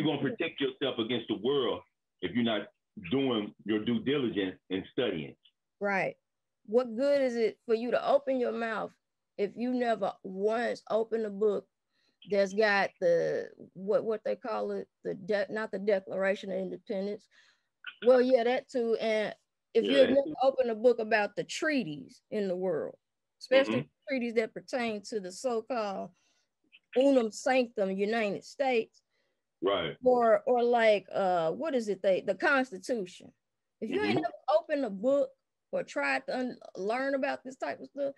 you gonna protect yourself against the world if you're not doing your due diligence and studying? Right. What good is it for you to open your mouth if you never once open a book that's got the what what they call it the de- not the Declaration of Independence. Well, yeah, that too. And if yeah. you never opened a book about the treaties in the world, especially mm-hmm. treaties that pertain to the so-called Unam Sanctam United States, right? Or or like uh, what is it? They the Constitution. If you mm-hmm. ain't never opened a book or tried to un- learn about this type of stuff,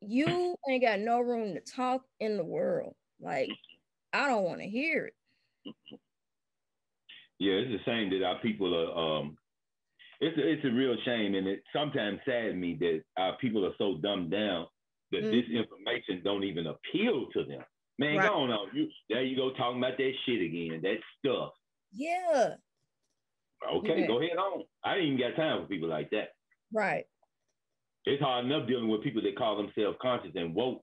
you ain't got no room to talk in the world. Like, I don't want to hear it. Yeah, it's a shame that our people are. Um, it's a, it's a real shame, and it sometimes saddens me that our people are so dumbed down that mm-hmm. this information don't even appeal to them. Man, right. go on. You there you go talking about that shit again, that stuff. Yeah. Okay, yeah. go ahead on. I ain't even got time for people like that. Right. It's hard enough dealing with people that call themselves conscious and woke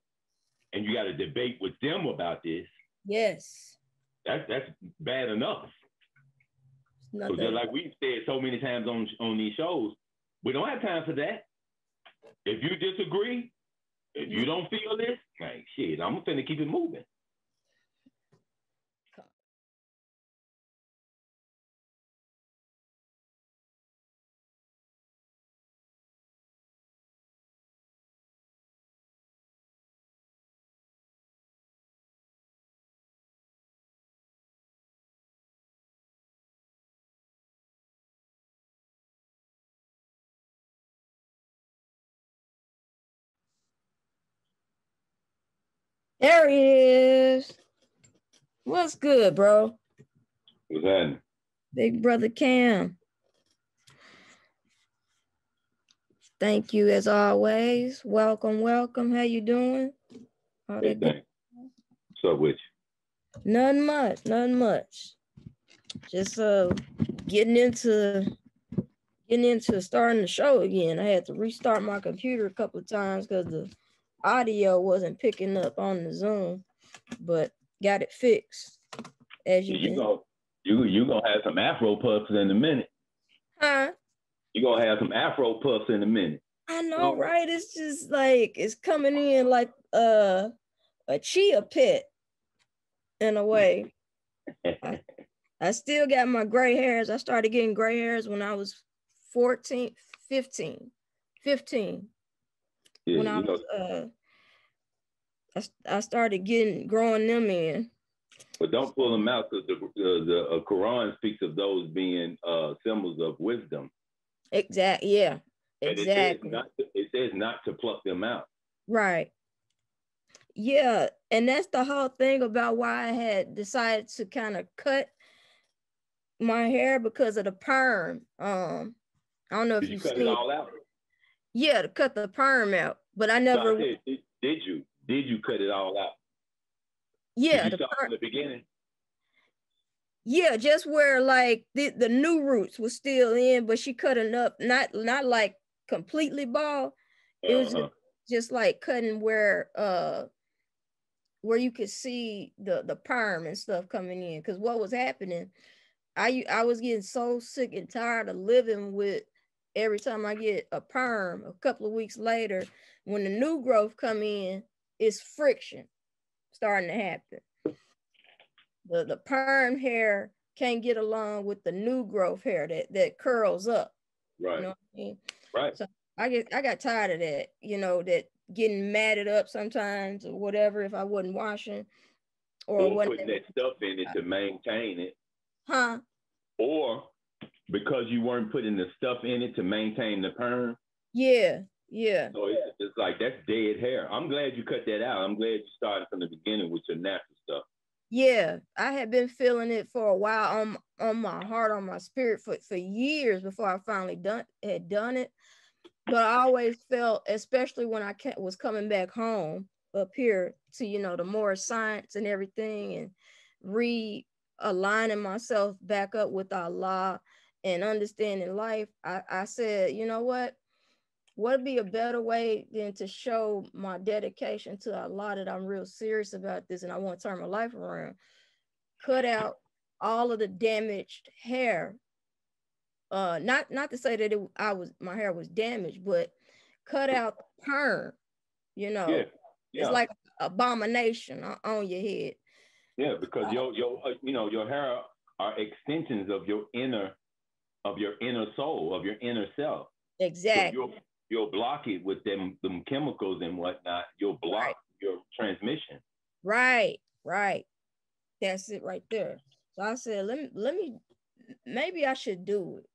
and you got to debate with them about this. Yes. That's that's bad enough. So just like we've said so many times on on these shows, we don't have time for that. If you disagree, if you don't feel this, like shit, I'm gonna keep it moving. There he is. What's good, bro? What's that? Big brother Cam. Thank you as always. Welcome, welcome. How you doing? How hey, What's up with you? Nothing much, nothing much. Just uh getting into getting into starting the show again. I had to restart my computer a couple of times because the audio wasn't picking up on the Zoom, but got it fixed. As you, you go, you you gonna have some Afro puffs in a minute. Huh? You gonna have some Afro puffs in a minute. I know, right? It's just like it's coming in like uh, a chia pet in a way. I, I still got my gray hairs. I started getting gray hairs when I was 14, 15, 15. Yeah, when I was uh, I, I started getting growing them in. But don't pull them out because the the, the uh, Quran speaks of those being uh, symbols of wisdom. Exactly. Yeah. Exactly. It says, not to, it says not to pluck them out. Right. Yeah, and that's the whole thing about why I had decided to kind of cut my hair because of the perm. Um, I don't know if did you, you cut it all out. Yeah, to cut the perm out, but I never. No, did, did, did, you? Did you cut it all out? Yeah, the, the beginning. Yeah, just where like the, the new roots was still in, but she cut it up, not not like completely bald. It was uh-huh. just, just like cutting where uh where you could see the the perm and stuff coming in. Because what was happening, I I was getting so sick and tired of living with every time I get a perm, a couple of weeks later, when the new growth come in, it's friction starting to happen. The the perm hair can't get along with the new growth hair that that curls up. Right. You know I mean? Right. So I get I got tired of that, you know, that getting matted up sometimes or whatever if I wasn't washing or, or putting that stuff in it to maintain it. Huh? Or because you weren't putting the stuff in it to maintain the perm. Yeah, yeah. So it's, it's like that's dead hair. I'm glad you cut that out. I'm glad you started from the beginning with your natural stuff. Yeah, I had been feeling it for a while on on my heart, on my spirit for, for years before I finally done had done it. But I always felt, especially when I was coming back home up here to you know the Moor science and everything, and realigning myself back up with Allah and understanding life, I, I said, you know what? What'd be a better way than to show my dedication to Allah that I'm real serious about this and I want to turn my life around? Cut out all of the damaged hair. Uh, not not to say that it, I was my hair was damaged, but cut out the perm. You know, yeah. Yeah. it's like abomination on your head. Yeah, because uh, your your uh, you know your hair are extensions of your inner of your inner soul of your inner self. Exactly. So you'll block it with them them chemicals and whatnot. You'll block right. your transmission. Right, right. That's it right there. So I said, let me let me maybe I should do it.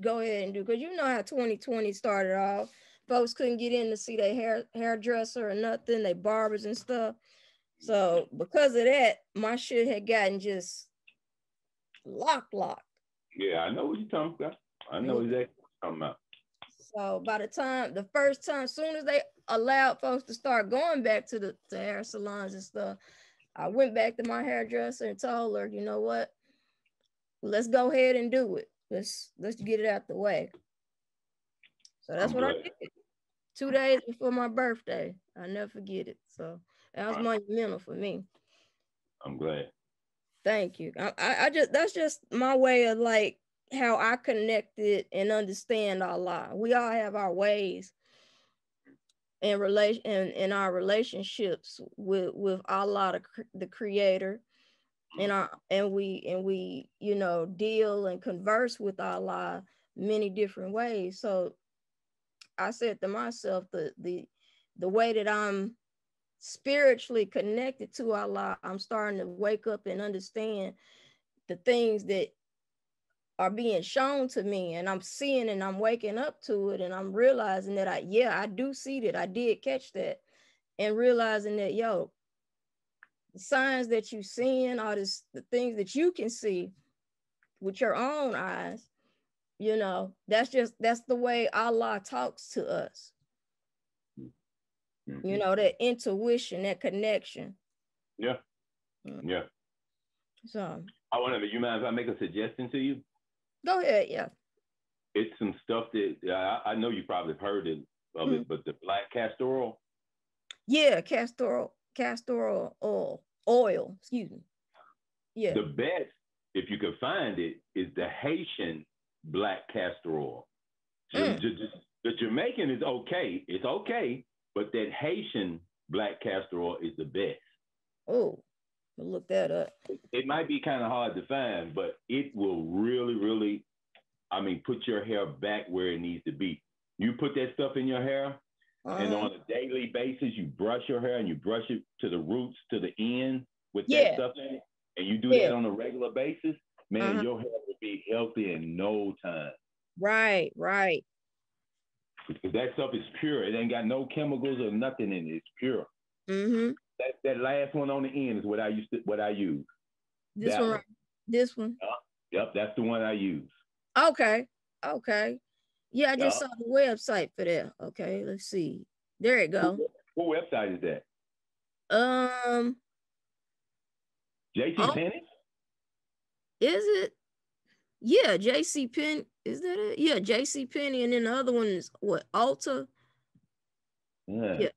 Go ahead and do because you know how 2020 started off. Folks couldn't get in to see their hair hairdresser or nothing, they barbers and stuff. So because of that, my shit had gotten just lock locked. Yeah, I know what you're talking about. I know exactly what you're talking about. So by the time the first time, as soon as they allowed folks to start going back to the to hair salons and stuff, I went back to my hairdresser and told her, you know what? Let's go ahead and do it. Let's let's get it out the way. So that's what. I did. Two days before my birthday. I never forget it. So that was monumental for me. I'm glad. Thank you. I, I just that's just my way of like how I connected and understand Allah. We all have our ways in relation in, in our relationships with with Allah, the, the Creator, and our and we and we you know deal and converse with Allah many different ways. So I said to myself the the the way that I'm spiritually connected to Allah, I'm starting to wake up and understand the things that are being shown to me and I'm seeing and I'm waking up to it and I'm realizing that I yeah, I do see that. I did catch that and realizing that yo, the signs that you seeing, all this the things that you can see with your own eyes, you know, that's just that's the way Allah talks to us. Mm-hmm. You know, that intuition, that connection. Yeah. Mm-hmm. Yeah. So I want to, you mind if I make a suggestion to you? Go ahead, yeah. It's some stuff that I, I know you probably have heard it, of mm-hmm. it, but the black castor oil. Yeah, castor oil, castor oil, oil, excuse me. Yeah. The best, if you can find it, is the Haitian black castor oil. Mm. The Jamaican is okay. It's okay, but that Haitian black castor oil is the best. Oh, look that up. It might be kind of hard to find, but it will really, really, I mean, put your hair back where it needs to be. You put that stuff in your hair, uh-huh. and on a daily basis, you brush your hair and you brush it to the roots, to the end with yeah. that stuff in it, and you do yeah. that on a regular basis, man, uh-huh. your hair will be healthy in no time. Right, right. Because that stuff is pure. It ain't got no chemicals or nothing in it. It's pure. Mm-hmm. That that last one on the end is what I used to what I use. This one. This one. Yep. yep, that's the one I use. Okay. Okay. Yeah, I just yep. saw the website for that. Okay, let's see. There it go. What, what website is that? Um JC oh, Penney? Is it? Yeah, JC Penn. Is that it? Yeah, JC Penney, and then the other one is what Ulta. Yeah. yeah.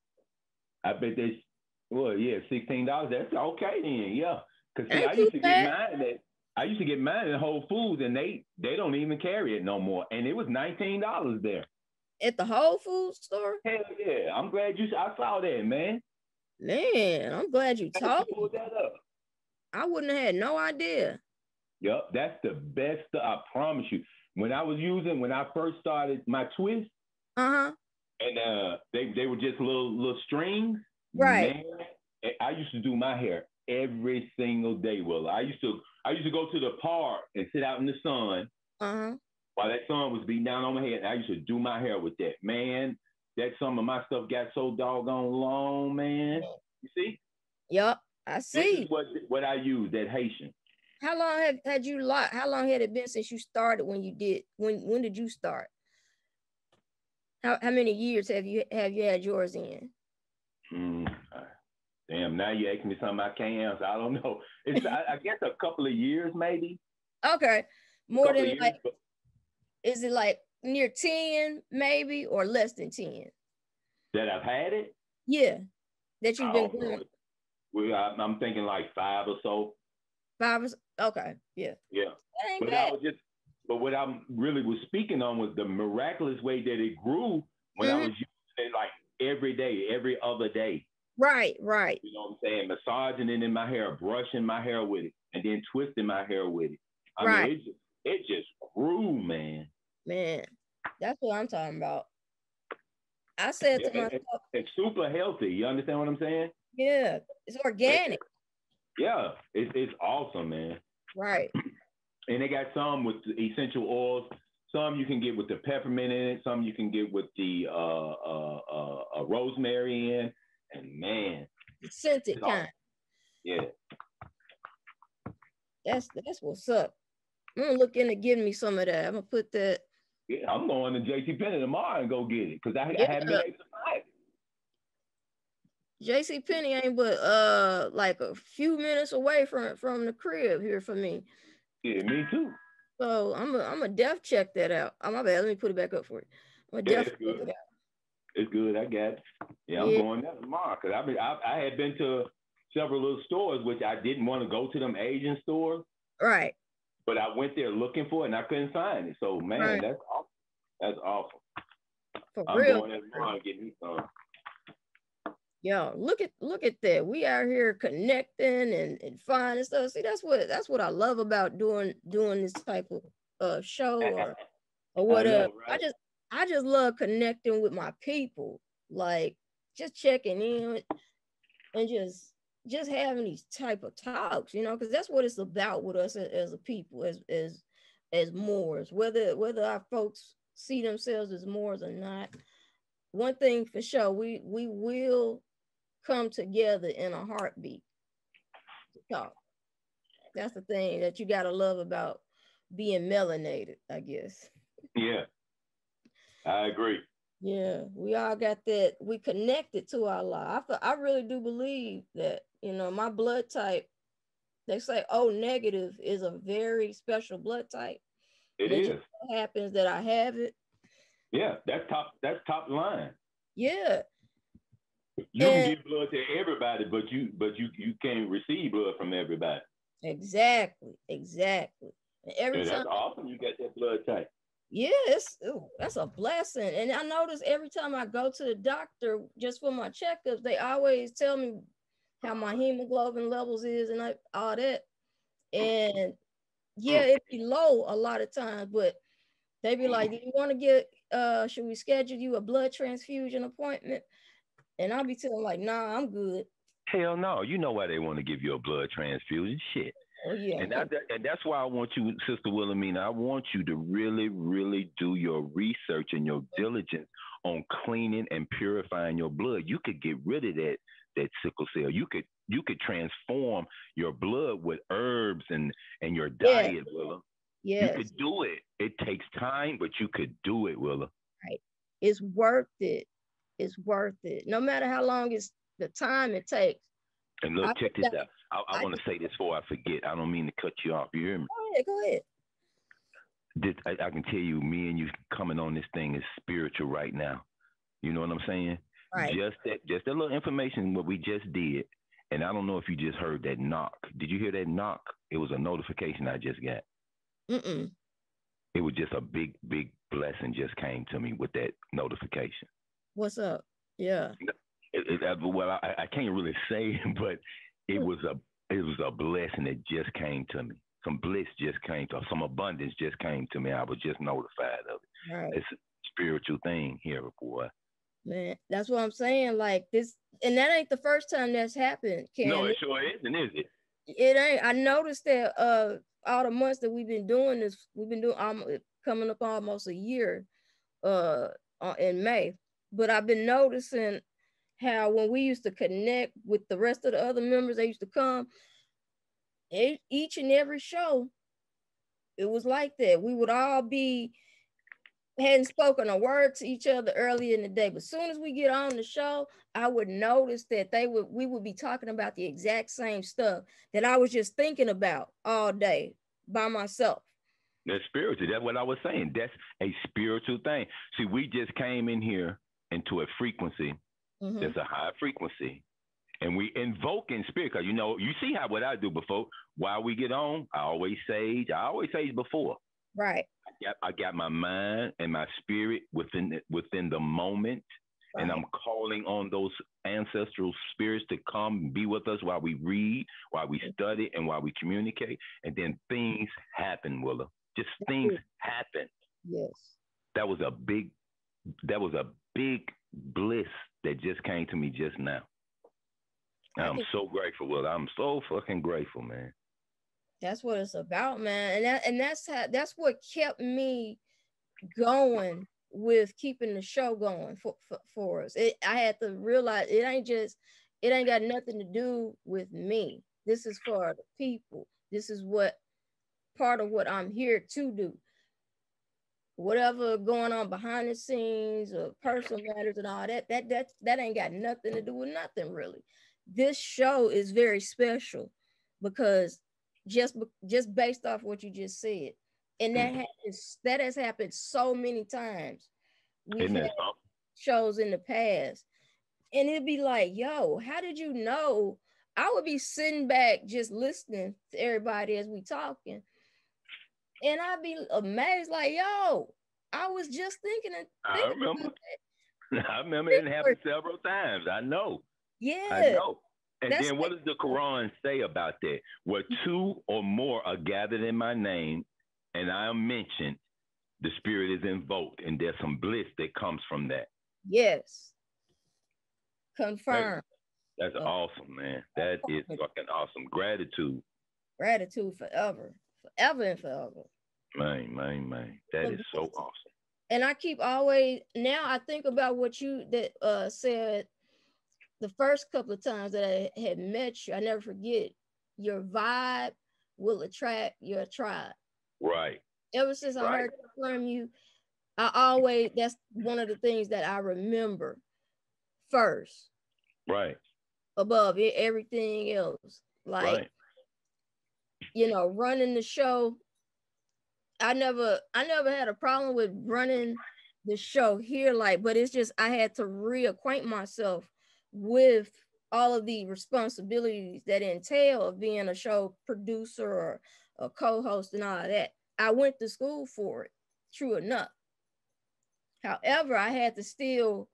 I bet they well, yeah, sixteen dollars. That's okay then, yeah. Because I used to get mine at I used to get mine at Whole Foods, and they they don't even carry it no more, and it was nineteen dollars there. At the Whole Foods store? Hell yeah! I'm glad you. I saw that, man. Man, I'm glad you that up. I wouldn't have had no idea. Yep, that's the best. I promise you. When I was using, when I first started my twist, uh huh, and uh, they they were just little little strings. Right. Man, I used to do my hair every single day. Well, I used to I used to go to the park and sit out in the sun uh-huh. while that sun was beating down on my head. I used to do my hair with that. Man, that some of my stuff got so doggone long, man. You see? Yep, I see. What what I use that Haitian. How long have had you lot? How long had it been since you started? When you did? When when did you start? How how many years have you have you had yours in? Mm, damn, now you asking me something I can't answer. I don't know. It's I, I, guess a couple of years maybe. Okay, more than years, like. But... Is it like near ten maybe or less than ten? That I've had it. Yeah, that you've been doing. Well, I, I'm thinking like five or so. Five. or Okay. Yeah. Yeah. but bad. I was just, but what I am really was speaking on was the miraculous way that it grew when mm-hmm. I was using it like every day, every other day. Right, right. You know what I'm saying? Massaging it in my hair, brushing my hair with it, and then twisting my hair with it. I right. mean, it just, it just grew, man. Man, that's what I'm talking about. I said to myself, it's super healthy. You understand what I'm saying? Yeah, it's organic. Yeah, it's it's awesome, man. Right. And they got some with essential oils. Some you can get with the peppermint in it. Some you can get with the uh, uh, uh, uh rosemary in. And man, scented kind. Yeah. That's that's what's up. I'm gonna look into getting me some of that. I'm gonna put that. Yeah, I'm going to JC Penney tomorrow and go get it because I, yeah. I haven't been able to find it. JC Penney ain't but uh like a few minutes away from from the crib here for me. Yeah, me too. So I'm a I'm a def check that out. Oh my bad. Let me put it back up for you. I'm a def check it out. It's good. I got. It. Yeah, I'm yeah. going there tomorrow because I mean I, I had been to several little stores which I didn't want to go to them Asian stores. Right. But I went there looking for it and I couldn't find it. So man, right. that's awesome. That's awesome. For I'm real. going there tomorrow and getting some. Yo, look at look at that. We out here connecting and, and finding stuff. See, that's what that's what I love about doing doing this type of uh show or or whatever. I, know, right? I just I just love connecting with my people, like just checking in and just just having these type of talks, you know, because that's what it's about with us as, as a people, as as as Moors, whether whether our folks see themselves as Moors or not. One thing for sure, we we will come together in a heartbeat to talk. That's the thing that you gotta love about being melanated, I guess. Yeah, I agree. Yeah, we all got that. We connected to our life. I, I really do believe that, you know, my blood type, they say O negative is a very special blood type. It is. happens that I have it. Yeah, that's top. That's top line. Yeah, you and, can give blood to everybody, but you but you you can't receive blood from everybody. Exactly, exactly. And every and time that's awesome. You get that blood type. Yes, ooh, that's a blessing. And I notice every time I go to the doctor just for my checkups, they always tell me how my hemoglobin levels is and I, all that. And yeah, it be low a lot of times, but they be like, "Do you want to get? Uh, should we schedule you a blood transfusion appointment?" And I'll be telling like, nah, I'm good. Hell no. You know why they want to give you a blood transfusion. Shit. Oh, yeah. And, that, and that's why I want you, Sister Wilhelmina, I want you to really, really do your research and your diligence on cleaning and purifying your blood. You could get rid of that that sickle cell. You could you could transform your blood with herbs and and your diet, yeah. Willa. Yes. You could do it. It takes time, but you could do it, Willa. Right. It's worth it is worth it. No matter how long it's the time it takes. And look, I check this out. I, I want to say this before I forget. I don't mean to cut you off. You hear me? Go ahead. Go ahead. This, I, I can tell you, me and you coming on this thing is spiritual right now. You know what I'm saying? Right. Just that, just that little information what we just did. And I don't know if you just heard that knock. Did you hear that knock? It was a notification I just got. Mm-mm. It was just a big, big blessing just came to me with that notification. What's up? Yeah. It, it, uh, well, I, I can't really say, but it was a it was a blessing that just came to me. Some bliss just came to some abundance just came to me. I was just notified of it. Right. It's a spiritual thing here, boy. Man, that's what I'm saying. Like this, and that ain't the first time that's happened. Ken. No, it sure isn't, is it? It ain't. I noticed that uh all the months that we've been doing this, we've been doing um, coming up almost a year uh in May but I've been noticing how when we used to connect with the rest of the other members, they used to come each and every show. It was like that. We would all be hadn't spoken a word to each other earlier in the day, but as soon as we get on the show, I would notice that they would we would be talking about the exact same stuff that I was just thinking about all day by myself. That's spiritual. That's what I was saying. That's a spiritual thing. See, we just came in here into a frequency mm-hmm. there's a high frequency and we invoke in spirit. Cause you know, you see how what I do before while we get on, I always sage. I always sage before. Right. I got I got my mind and my spirit within the, within the moment. Right. And I'm calling on those ancestral spirits to come and be with us while we read, while we study, and while we communicate. And then things happen, Willa. Just things happen. Yes. That was a big that was a big bliss that just came to me just now. I'm so grateful, Will. I'm so fucking grateful, man. That's what it's about, man. And that and that's how that's what kept me going with keeping the show going for, for, for us. It, I had to realize it ain't just it ain't got nothing to do with me. This is for the people. This is what part of what I'm here to do. Whatever going on behind the scenes or personal matters and all that, that that that ain't got nothing to do with nothing really this show is very special because just just based off what you just said, and that mm-hmm. happens that has happened so many times. We've had shows in the past, and it'd be like, "Yo, how did you know?" I would be sitting back just listening to everybody as we talking, and I'd be amazed, like, "Yo, I was just thinking." I remember. I remember it happened several times. I know. Yeah. I know. And That's then what does the Quran say about that? Where mm-hmm. two or more are gathered in my name and I am mentioned, the spirit is invoked, and there's some bliss that comes from that. Yes. Confirm. That's, that's awesome, man. That is fucking awesome. Gratitude. Gratitude forever. Forever and forever. Man, man, man. That is so awesome. And I keep always now I think about what you that uh said the first couple of times that I had met you, I never forget your vibe will attract your tribe. Right. Ever since I heard from you, I always that's one of the things that I remember first. Right. Above everything else. Like right. you know, running the show. I never I never had a problem with running the show here, like, but it's just I had to reacquaint myself with all of the responsibilities that entail of being a show producer or a co-host and all of that. I went to school for it, true enough. However, I had to still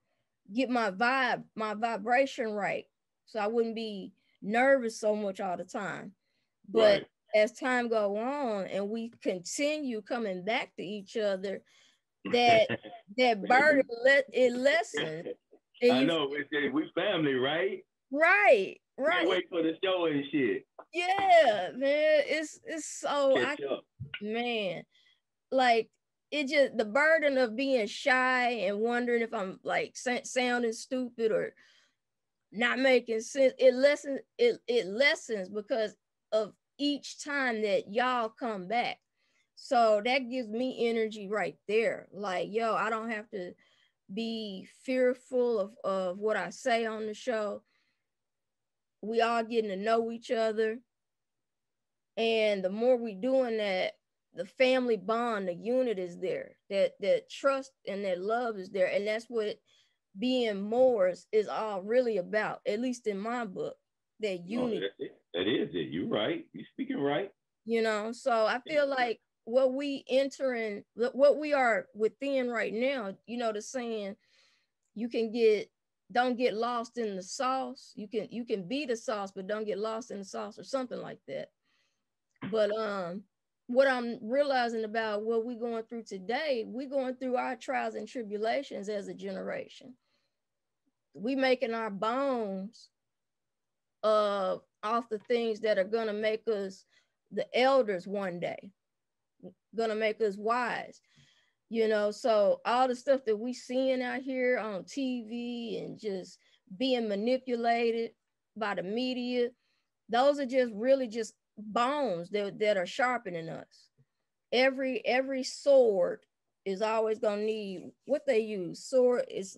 get my vibe, my vibration right. So I wouldn't be nervous so much all the time. But right. As time go on and we continue coming back to each other, that that burden let it lessen I know we family, right? Right, right. Can't wait for the show and shit. Yeah, man, it's it's so I, man, like it just the burden of being shy and wondering if I'm like sounding stupid or not making sense. It lessens it it lessens because of each time that y'all come back. So that gives me energy right there. Like, yo, I don't have to be fearful of, of what I say on the show. We all getting to know each other. And the more we doing that, the family bond, the unit is there. That that trust and that love is there. And that's what being Moors is all really about, at least in my book. That oh, unity. Oh, that is it. You're right. You're speaking right. You know, so I feel like what we entering, what we are within right now, you know, the saying, you can get, don't get lost in the sauce. You can, you can be the sauce, but don't get lost in the sauce or something like that. But um, what I'm realizing about what we're going through today, we're going through our trials and tribulations as a generation. We making our bones uh, off the things that are gonna make us the elders one day gonna make us wise you know? So all the stuff that we seeing out here on tv and just being manipulated by the media those are just really just bones that, that are sharpening us. Every every sword is always gonna need what they use sword is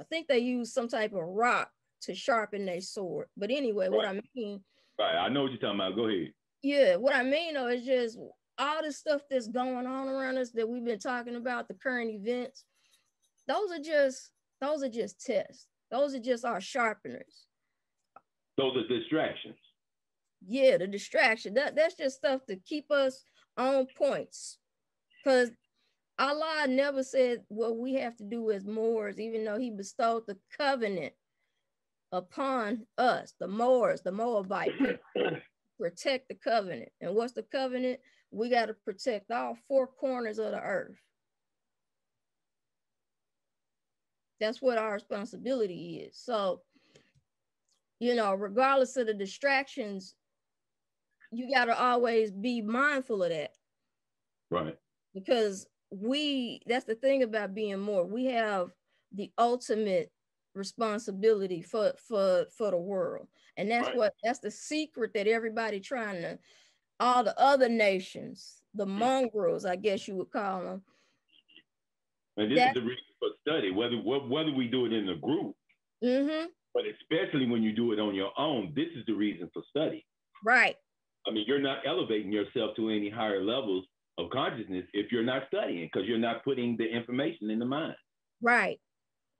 i think they use some type of rock to sharpen their sword but anyway right. what i mean right i know what you're talking about go ahead yeah what i mean though is just all the stuff that's going on around us that we've been talking about, the current events, those are just those are just tests. Those are just our sharpeners. Those are distractions. Yeah, the distraction. That that's just stuff to keep us on points. Because Allah never said what we have to do as Moors, even though He bestowed the covenant upon us, the Moors, the Moabite, protect the covenant. And what's the covenant? We got to protect all four corners of the earth. That's what our responsibility is. So, you know, regardless of the distractions, you got to always be mindful of that. Right. Because we, that's the thing about being Moor. We have the ultimate responsibility for for for the world and that's right. what that's the secret that everybody trying to all the other nations the mm. mongrels i guess you would call them and this is the reason for study, whether whether we do it in a group, mm-hmm. but especially when you do it on your own, this is the reason for study. Right. I mean, you're not elevating yourself to any higher levels of consciousness if you're not studying, because you're not putting the information in the mind. Right.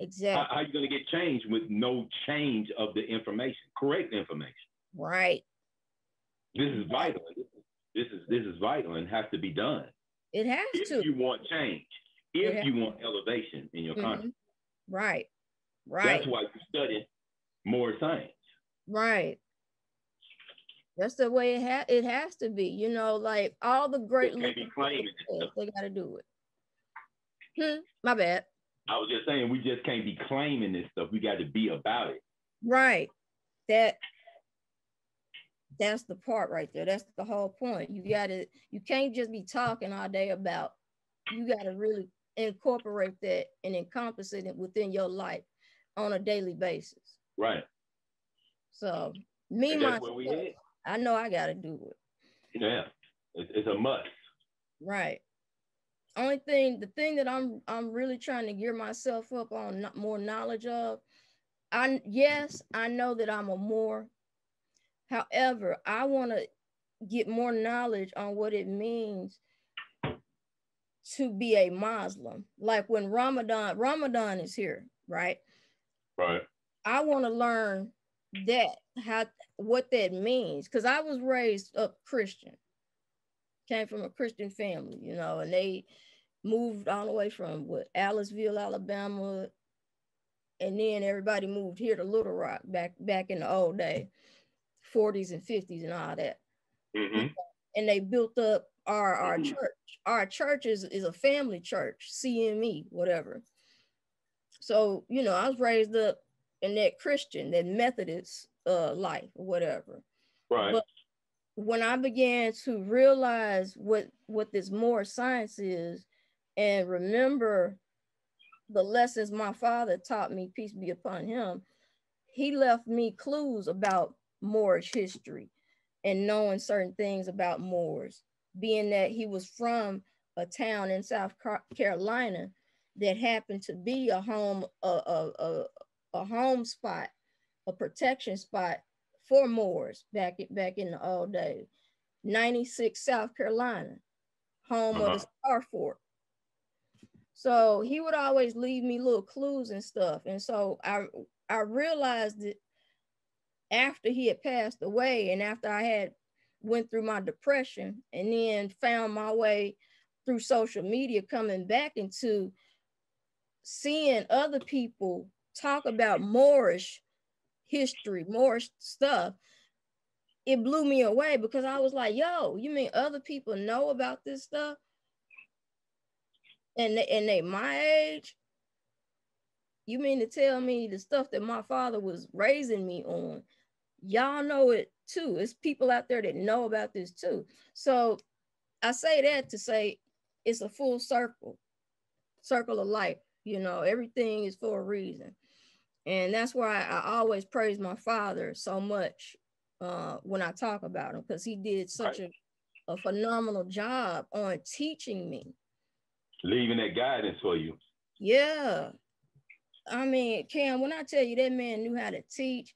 Exactly. How, are you going to get change with no change of the information, correct information? Right. This is vital. This is this is vital and has to be done. It has if to. If you want change if you want elevation in your mm-hmm. consciousness. Right. Right. That's why you study Moor science. Right. That's the way it has it has to be. You know, like all the great they, they gotta do it. Hmm, my bad. I was just saying we just can't be claiming this stuff. We got to be about it. Right. That that's the part right there. That's the whole point. You gotta you can't just be talking all day about you gotta really incorporate that and encompass it within your life on a daily basis. Right. So me myself, I know I got to do it. Yeah, it's, it's a must. Right. Only thing, the thing that I'm I'm really trying to gear myself up on more knowledge of. I yes, I know that I'm a Moor. However, I want to get more knowledge on what it means to be a Muslim. Like when Ramadan, Ramadan is here, right? Right. I want to learn that how what that means because I was raised up Christian, came from a Christian family, you know, and they moved all the way from what Aliceville, Alabama, and then everybody moved here to Little Rock back back in the old day, 40s and 50s and all that. Mm-hmm. And they built up our our mm-hmm. church. Our church is, is a family church, CME, whatever. So, you know, I was raised up in that Christian, that Methodist uh life or whatever. Right. But when I began to realize what what this Moor science is and remember the lessons my father taught me, peace be upon him, he left me clues about Moorish history and knowing certain things about Moors being that he was from a town in South Carolina that happened to be a home a, a, a, a home spot, a protection spot for Moors back in, back in the old days. 96 South Carolina, home uh-huh. of the uh-huh. Star Fort. So he would always leave me little clues and stuff. And so I I realized that after he had passed away and after I had went through my depression and then found my way through social media coming back into seeing other people talk about Moorish history, more stuff, it blew me away because I was like, yo, you mean other people know about this stuff? And they, and they my age? You mean to tell me the stuff that my father was raising me on, y'all know it too. It's people out there that know about this too. So I say that to say it's a full circle, circle of life. You know, everything is for a reason. And that's why I always praise my father so much uh, when I talk about him, because he did such right. a, a phenomenal job on teaching me. Leaving that guidance for you. Yeah. I mean, Cam, when I tell you that man knew how to teach,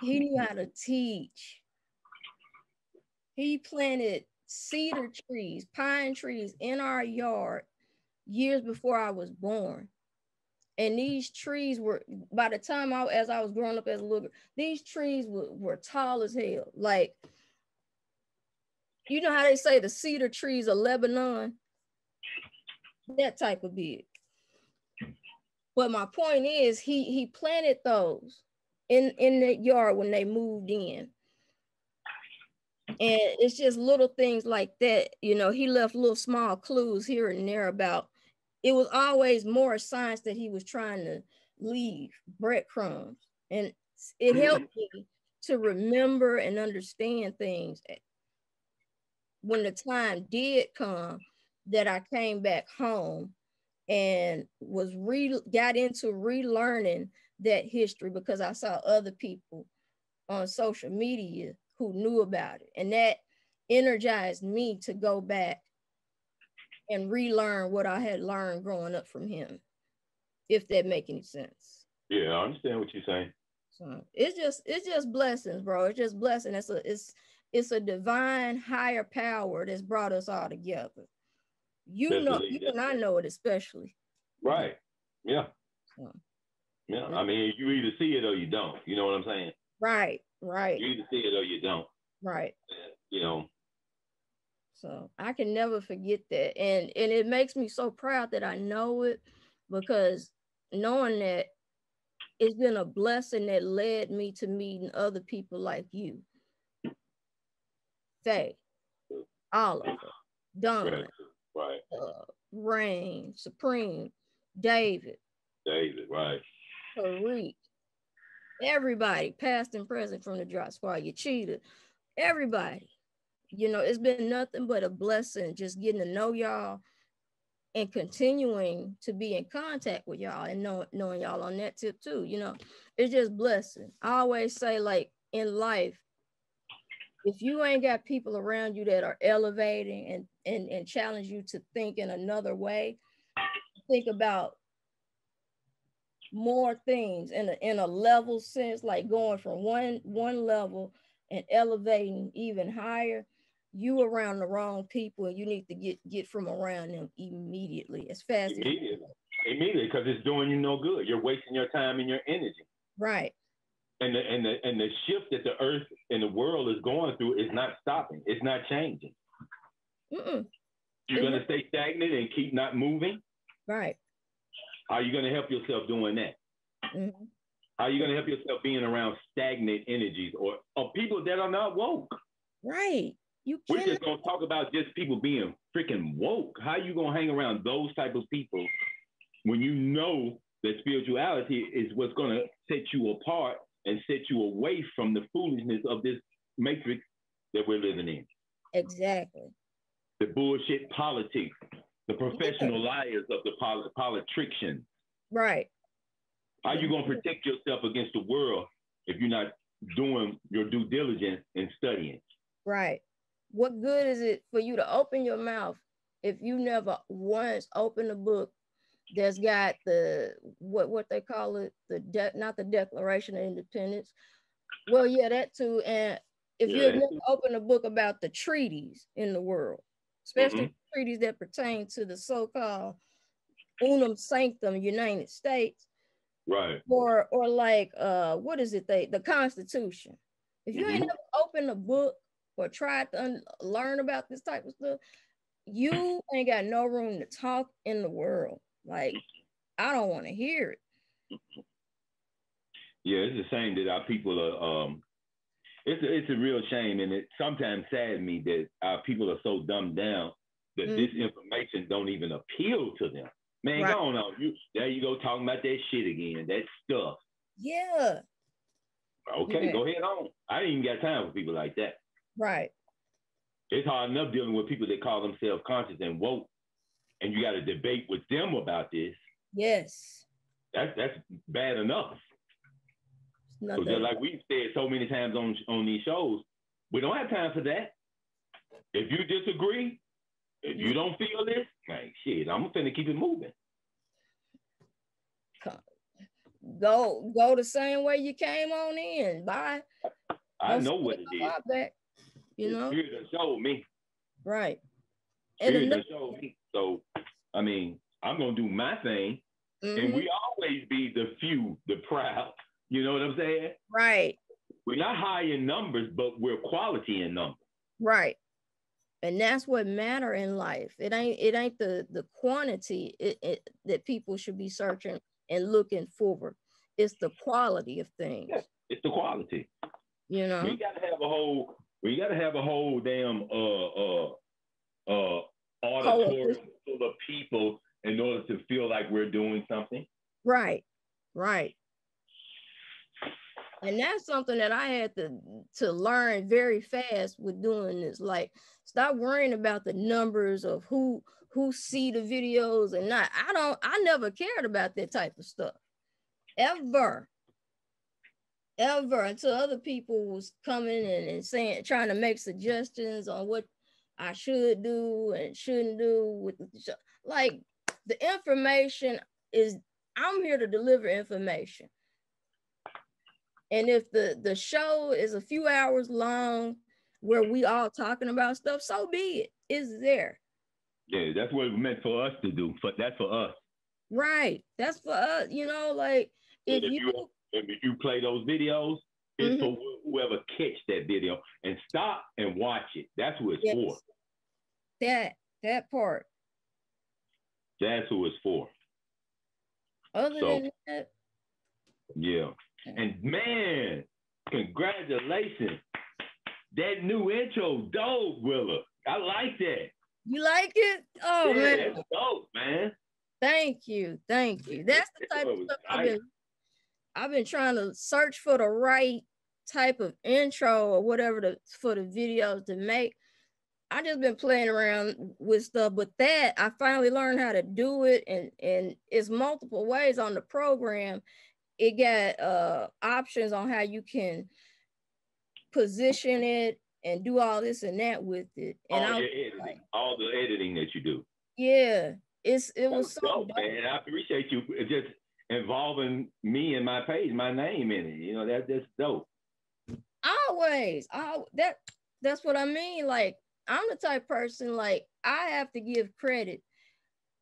he knew how to teach. He planted cedar trees, pine trees in our yard years before I was born. And these trees were by the time I as I was growing up as a little girl, these trees were, were tall as hell. Like you know how they say the cedar trees of Lebanon? That type of big. But my point is he he planted those in in the yard when they moved in. And it's just little things like that. You know, he left little small clues here and there about it was always more signs that he was trying to leave breadcrumbs. And it mm-hmm. helped me to remember and understand things when the time did come that I came back home and was re got into relearning that history because I saw other people on social media who knew about it. And that energized me to go back and relearn what I had learned growing up from him, if that make any sense. Yeah, I understand what you're saying. So it's just it's just blessings, bro. It's just blessing. It's a it's it's a divine higher power that's brought us all together. You know, you and I know it especially. Right. Yeah. So, yeah. I mean, you either see it or you don't. You know what I'm saying? Right. Right. You either see it or you don't. Right. You know, so I can never forget that. And and it makes me so proud that I know it because knowing that it's been a blessing that led me to meeting other people like you. Faye, Oliver, Don, right. Uh, Rain, Supreme, David. David, right. Tariq. Everybody, past and present from the drop squad, you cheated. Everybody you know, it's been nothing but a blessing just getting to know y'all and continuing to be in contact with y'all and know, knowing y'all on that tip too. You know, it's just blessing. I always say, like in life, if you ain't got people around you that are elevating and and, and challenge you to think in another way, think about more things in a in a level sense, like going from one one level and elevating even higher you around the wrong people and you need to get get from around them immediately as fast immediately as immediately. Because it's doing you no good. You're wasting your time and your energy. Right. And the and the and the shift that the earth and the world is going through is not stopping. It's not changing. Mm-mm. you're going to stay stagnant and keep not moving? Right. How are you going to help yourself doing that? Mm-hmm. how are you going to help yourself being around stagnant energies or, or people that are not woke? Right you We're just gonna talk about just people being freaking woke. How you gonna hang around those type of people when you know that spirituality is what's gonna set you apart and set you away from the foolishness of this matrix that we're living in. Exactly. The bullshit politics, the professional yeah. liars of the pol- politicians. Right. How you gonna protect yourself against the world if you're not doing your due diligence and studying? Right what good is it for you to open your mouth if you never once open a book that's got the what what they call it the de- not the Declaration of Independence. Well, yeah, that too. And if yeah, you never open a book about the treaties in the world, especially mm-hmm. treaties that pertain to the so-called Unam Sanctam United States, right? Or or like uh, what is it? They the Constitution. If you mm-hmm. ain't never opened a book or tried to un- learn about this type of stuff, you ain't got no room to talk in the world. Like, I don't want to hear it. Yeah, it's a shame that our people are. Um, it's a, it's a real shame, and it sometimes saddens me that our people are so dumbed down that mm-hmm. this information don't even appeal to them. Man, right. go on, you there you go talking about that shit again, that stuff. Yeah. Okay, yeah. go ahead on. I ain't even got time for people like that. Right. It's hard enough dealing with people that call themselves conscious and woke, and you got to debate with them about this. Yes. That's that's bad enough. So just like we've said so many times on on these shows, we don't have time for that. If you disagree, if you don't feel this, like shit, I'm gonna keep it moving. Go go the same way you came on in. Bye. I know what it is. You know, Spirit done showed me. Right. And Spirit done showed me. So, I mean, I'm gonna do my thing, Mm-hmm. And we always be the few, the proud. You know what I'm saying? Right. We're not high in numbers, but we're quality in numbers. Right. And that's what matter in life. It ain't it ain't the the quantity it, it, that people should be searching and looking for. It's the quality of things. Yeah, it's the quality. You know, we gotta have a whole we gotta have a whole damn uh uh uh auditorium full of people in order to feel like we're doing something. Right, right. And that's something that I had to to learn very fast with doing this. Like, stop worrying about the numbers of who who see the videos and not. I don't. I never cared about that type of stuff, ever, ever until other people was coming and, and saying, trying to make suggestions on what I should do and shouldn't do with. Like the information is. I'm here to deliver information. And if the the show is a few hours long where we all talking about stuff, so be it. It's there. Yeah, that's what it's meant for us to do. But that's for us. Right. That's for us. You know, like if, if you, you, if you play those videos, it's mm-hmm. for whoever catch that video and stop and watch it. That's who it's yes. for. That that part. That's who it's for. Other so, than that. Yeah. And man, congratulations. That new intro, dope, Willa. I like that. You like it? Oh yeah, man. That's dope, man. Thank you. Thank you. That's the type of stuff I've been I've been trying to search for the right type of intro or whatever the for the videos to make. I just been playing around with stuff, but that I finally learned how to do it, and and it's multiple ways on the program, it got uh options on how you can position it and do all this and that with it. And all, editing, like, all the editing that you do. Yeah, it's it was so dope, man. I appreciate you just involving me and my page, my name in it. You know that that's dope. Always, oh that that's what I mean. Like I'm the type person like I have to give credit.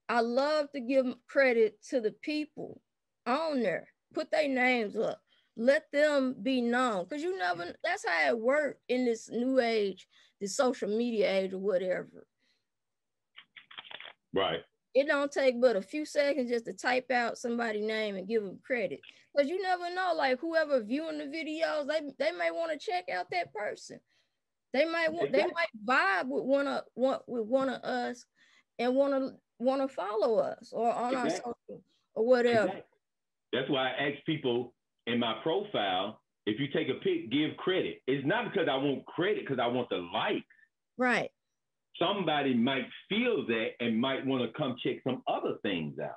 I love to give credit to the people on there put their names up let them be known because you never that's how it worked in this new age the social media age or whatever right it don't take but a few seconds just to type out somebody's name and give them credit because you never know like whoever viewing the videos they, they may want to check out that person they might want they might vibe with one of one with one of us and want to want to follow us or on exactly. our social or whatever exactly. That's why I ask people in my profile, if you take a pic, give credit. It's not because I want credit, because I want the likes. Right. Somebody might feel that and might want to come check some other things out.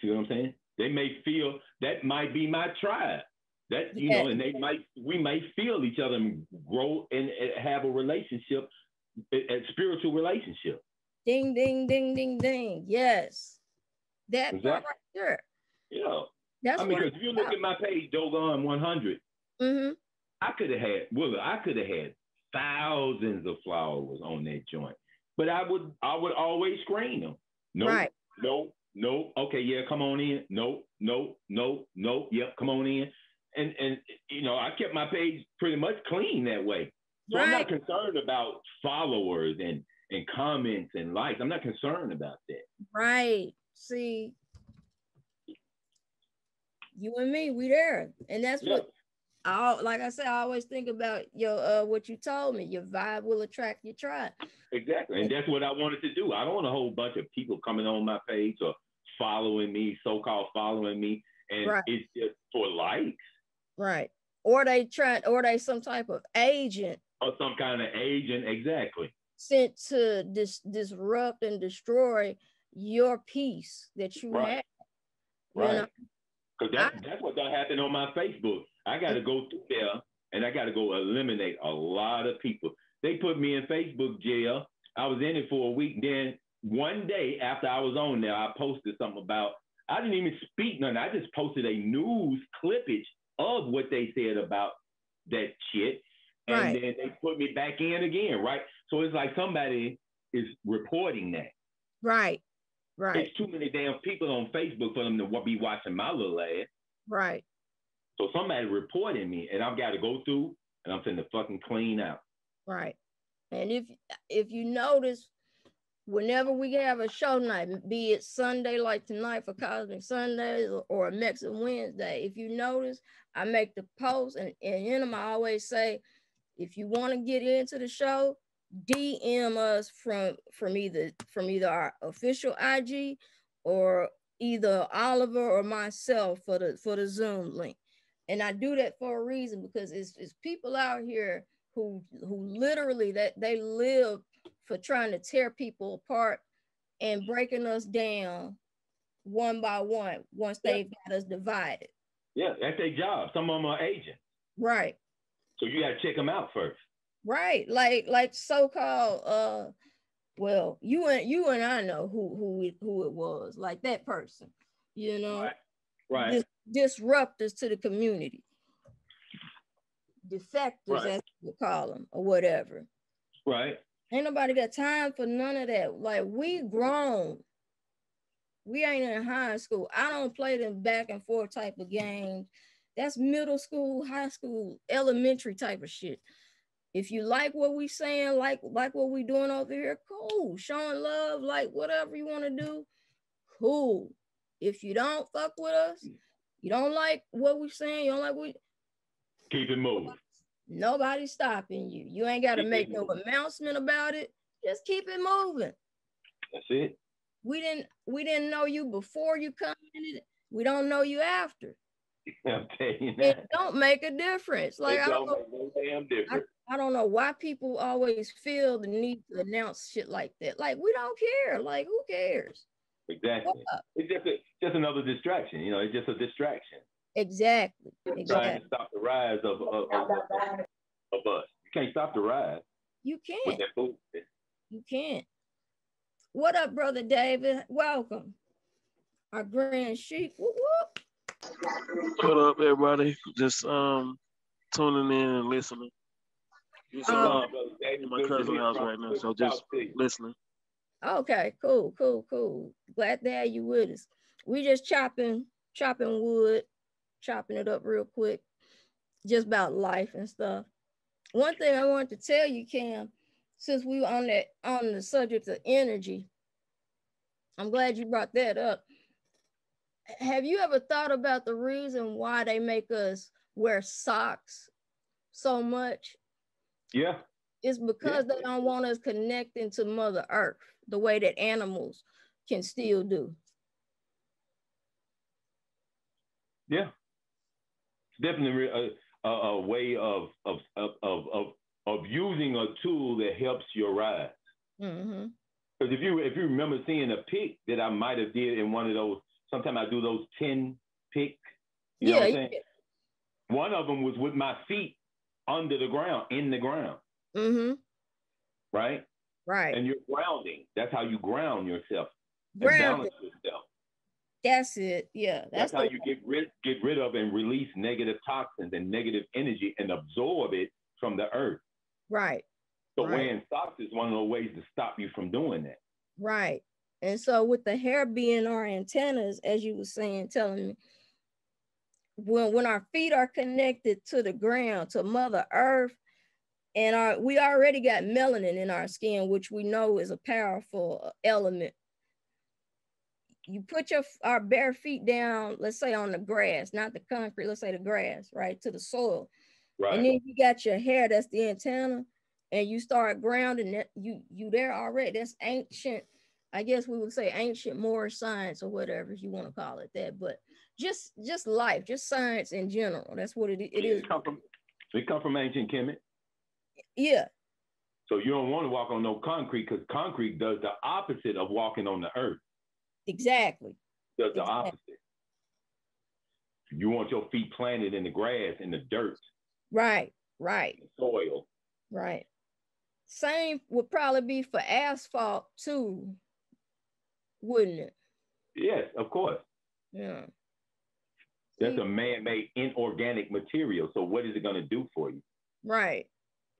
See what I'm saying? They may feel that might be my tribe. That you yeah. know, and they might we might feel each other and grow and, and have a relationship, a, a spiritual relationship. Ding ding ding ding ding. Yes. That exactly. part right there. Yeah. That's I mean, because if you look at my page, Dogon 100, mm-hmm. I could have had, well, I could have had thousands of followers on that joint, but I would, I would always screen them. No, right. no, no. Okay, yeah, come on in. No, no, no, no. Yep, come on in. And and you know, I kept my page pretty much clean that way. So right. I'm not concerned about followers and and comments and likes. I'm not concerned about that. Right see, you and me, we there. And that's yeah. what I like I said, I always think about your uh what you told me. Your vibe will attract your tribe. Exactly. And that's what I wanted to do. I don't want a whole bunch of people coming on my page or following me, so-called following me. And right. it's just for likes. Right. Or they try or they some type of agent. Or some kind of agent, exactly. Sent to dis- disrupt and destroy your peace that you right. have. Right. Because that, that's what done happen on my Facebook. I got to go through there and I got to go eliminate a lot of people. They put me in Facebook jail. I was in it for a week. Then one day after I was on there, I posted something about, I didn't even speak nothing. I just posted a news clippage of what they said about that shit. And right. then they put me back in again, right? So it's like somebody is reporting that. Right. Right. There's too many damn people on Facebook for them to be watching my little ass. Right. So somebody reported me, and I've got to go through, and I'm finna fucking clean out. Right. And if if you notice, whenever we have a show night, be it Sunday like tonight for Cosmic Sundays or, or a Mexican Wednesday, if you notice, I make the post and, and in them I always say, if you want to get into the show, DM us from from either from either our official IG or either Oliver or myself for the for the Zoom link. And I do that for a reason because it's, it's people out here who who literally that they live for trying to tear people apart and breaking us down one by one once they've got us divided. Yeah, that's their job. Some of them are agents. Right. So you got to check them out first. Right. Like like so-called uh well, you and you and I know who who it, who it was, like that person, you know. Right. Right. Dis- disruptors to the community. Defectors, right. as we call them, or whatever. Right. Ain't nobody got time for none of that. Like we grown. We ain't in high school. I don't play them back and forth type of games. That's middle school, high school, elementary type of shit. If you like what we saying, like like what we doing over here, cool. Showing love, like whatever you want to do, cool. If you don't fuck with us, you don't like what we're saying, you don't like what keep it moving. Nobody's stopping you. You ain't got to make no announcement about it. Just keep it moving. That's it. We didn't we didn't know you before you come in. We don't know you after. I'm telling you that. It don't make a difference. Like it I don't, don't know, no damn difference. I, I, don't know why people always feel the need to announce shit like that. Like we don't care. Like who cares? Exactly. It's just a, just another distraction. You know, it's just a distraction. Exactly. Trying to stop the rise of, of, of, of, us. You can't stop the rise. You can't. You can't. What up, brother David? Welcome. Our grand sheep. Whoop, whoop. What up, everybody? Just um tuning in and listening. Just, um, in my cousin's house right now, so just listening. Okay, cool, cool, cool. Glad to have you with us. We just chopping, chopping wood, chopping it up real quick, just about life and stuff. One thing I wanted to tell you, Cam, since we were on that on the subject of energy, I'm glad you brought that up. Have you ever thought about the reason why they make us wear socks so much? Yeah. It's because yeah. they don't want us connecting to Mother Earth the way that animals can still do. Yeah, definitely a, a, a way of, of of, of of using a tool that helps your ride. Because mm-hmm. if you if you remember seeing a pick that I might have did in one of those, sometimes I do those ten pick. You yeah, know what I'm saying? Yeah. One of them was with my feet under the ground, in the ground. Mm-hmm. Right. Right. And you're grounding. That's how you ground yourself. Grounding. yourself. That's it. Yeah. That's, that's how you get rid get rid of and release negative toxins and negative energy and absorb it from the earth. Right. So right. wearing socks is one of the ways to stop you from doing that. Right. And so with the hair being our antennas, as you were saying, telling me, when when our feet are connected to the ground, to Mother Earth, and our we already got melanin in our skin, which we know is a powerful element. You put your our bare feet down, let's say on the grass, not the concrete, let's say the grass, right, to the soil. Right. And then you got your hair, that's the antenna, and you start grounding that you you there already. That's ancient, I guess we would say ancient Moorish science or whatever you want to call it that, but just just life, just science in general. That's what it, it is. Come from, we come from ancient Kemet. Yeah. So you don't want to walk on no concrete because concrete does the opposite of walking on the earth. Exactly. Does the exactly. opposite. You want your feet planted in the grass, in the dirt. Right, right. Soil. Right. Same would probably be for asphalt too, wouldn't it? Yes, of course. Yeah. That's a man-made inorganic material. So what is it going to do for you? Right.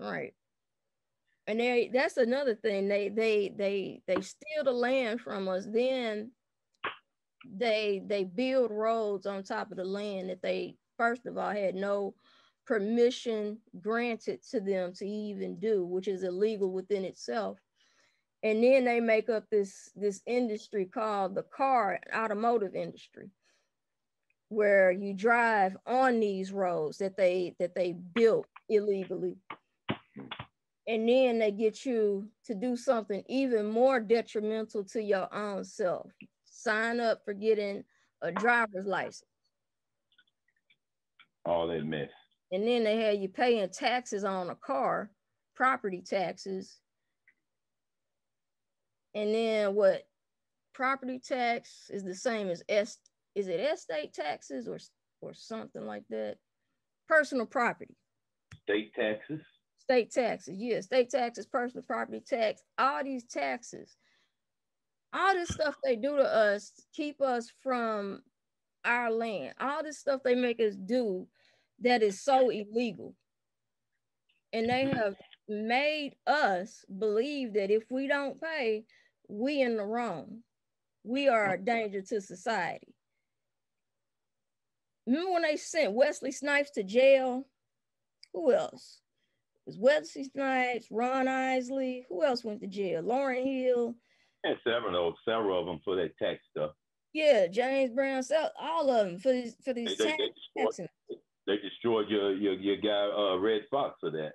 Right. and they that's another thing. They they they they steal the land from us. Then they they build roads on top of the land that they first of all had no permission granted to them to even do which is illegal within itself. And then they make up this this industry called the car automotive industry where you drive on these roads that they that they built illegally and then they get you to do something even more detrimental to your own self. Sign up for getting a driver's license. All that mess. And then they have you paying taxes on a car property taxes. And then what property tax is the same as s is it estate taxes or or something like that? Personal property. State taxes state taxes, yeah, state taxes, personal property tax, all these taxes, all this stuff they do to us keep us from our land, all this stuff they make us do that is so illegal. And they mm-hmm. have made us believe that if we don't pay, we in the wrong. We are a mm-hmm. danger to society. Remember when they sent Wesley Snipes to jail? Who else? Was Wesley Snipes, Ron Isley. Who else went to jail? Lauryn Hill. And several of several of them for that tax stuff. Yeah, James Brown, all of them for these for these they, tax. They destroyed, they destroyed your your your guy uh, Redd Foxx for that.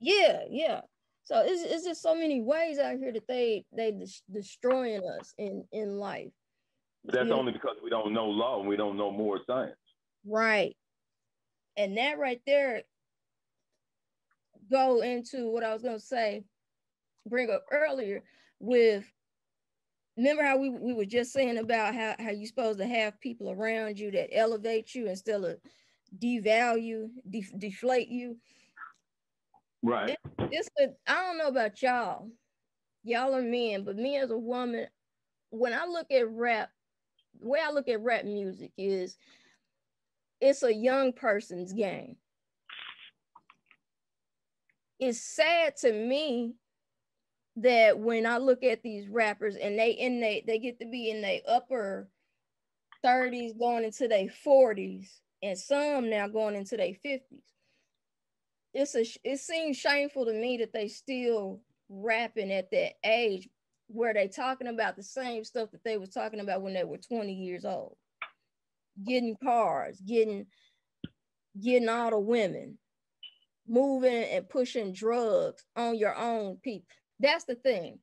Yeah, yeah. So it's, it's just so many ways out here that they they de- destroying us in in life. But that's only because we don't know law and we don't know Moor science. Right. And that right there go into what I was going to say, bring up earlier with remember how we, we were just saying about how, how you're supposed to have people around you that elevate you instead of devalue, de- deflate you. Right. It, it's I don't know about y'all. Y'all are men, but me as a woman, when I look at rap, the way I look at rap music is it's a young person's game it's sad to me that when I look at these rappers and they in they they get to be in their upper 30s going into their 40s and some now going into their 50s. It's a it seems shameful to me that they still rapping at that age where they talking about the same stuff that they were talking about when they were 20 years old. Getting cars, getting getting all the women, moving and pushing drugs on your own people. That's the thing.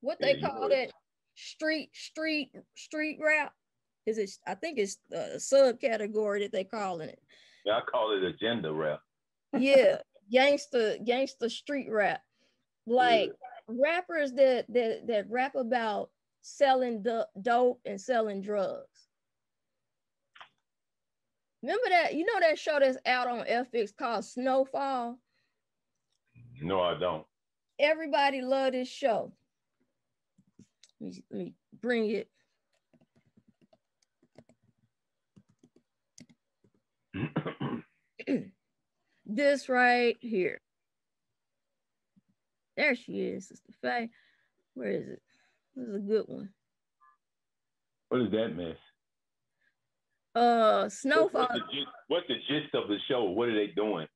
What they call that street, street, street rap is it? I think it's a subcategory that they calling it. Yeah, I call it agenda rap. yeah, gangster, gangster street rap. Like yeah. rappers that that that rap about selling dope and selling drugs. Remember that? You know that show that's out on FX called Snowfall? No, I don't. Everybody love this show. Let me, let me bring it. this right here. There she is, Sister Faye. Where is it? This is a good one. What is that mess? Uh snowfall what's the, gist, what's the gist of the show? What are they doing?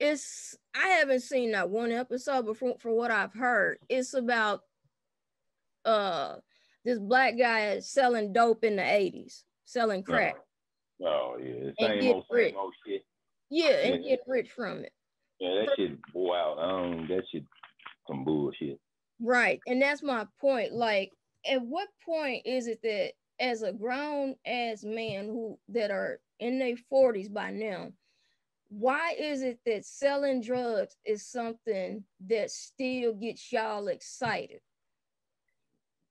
It's i haven't seen that one episode but for, for what i've heard it's about uh this black guy selling dope in the 80s selling crack. Oh, oh yeah same old, same old shit. Yeah and get rich from it. Yeah that shit wow um that shit some bullshit. Right and that's my point like at what point is it that as a grown ass man who that are in their 40s by now, why is it that selling drugs is something that still gets y'all excited?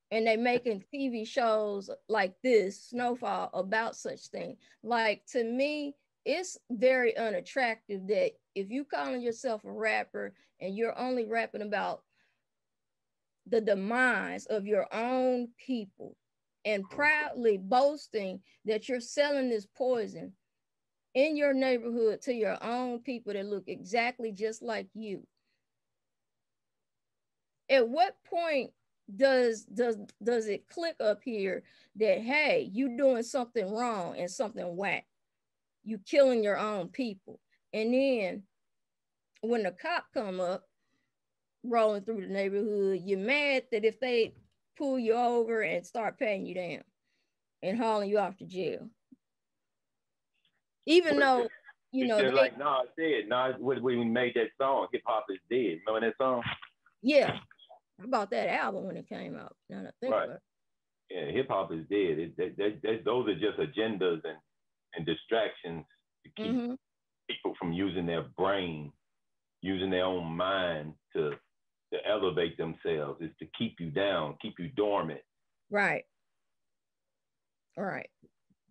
And they making TV shows like this, Snowfall, about such thing. Like to me, it's very unattractive that if you calling yourself a rapper and you're only rapping about the demise of your own people and proudly boasting that you're selling this poison in your neighborhood to your own people that look exactly just like you. at what point does does does it click up here that hey you doing something wrong and something whack you killing your own people and then when the cop come up rolling through the neighborhood you're mad that if they pull you over and start patting you down and hauling you off to jail even though you know they, like Nas said Nas when we made that song hip hop is dead remember that song yeah I bought that album when it came out. Now I think right. about it. Yeah, hip hop is dead. It, that, that, that, those are just agendas and, and distractions to keep mm-hmm. people from using their brain, using their own mind to to elevate themselves. Is to keep you down, keep you dormant. Right. All right.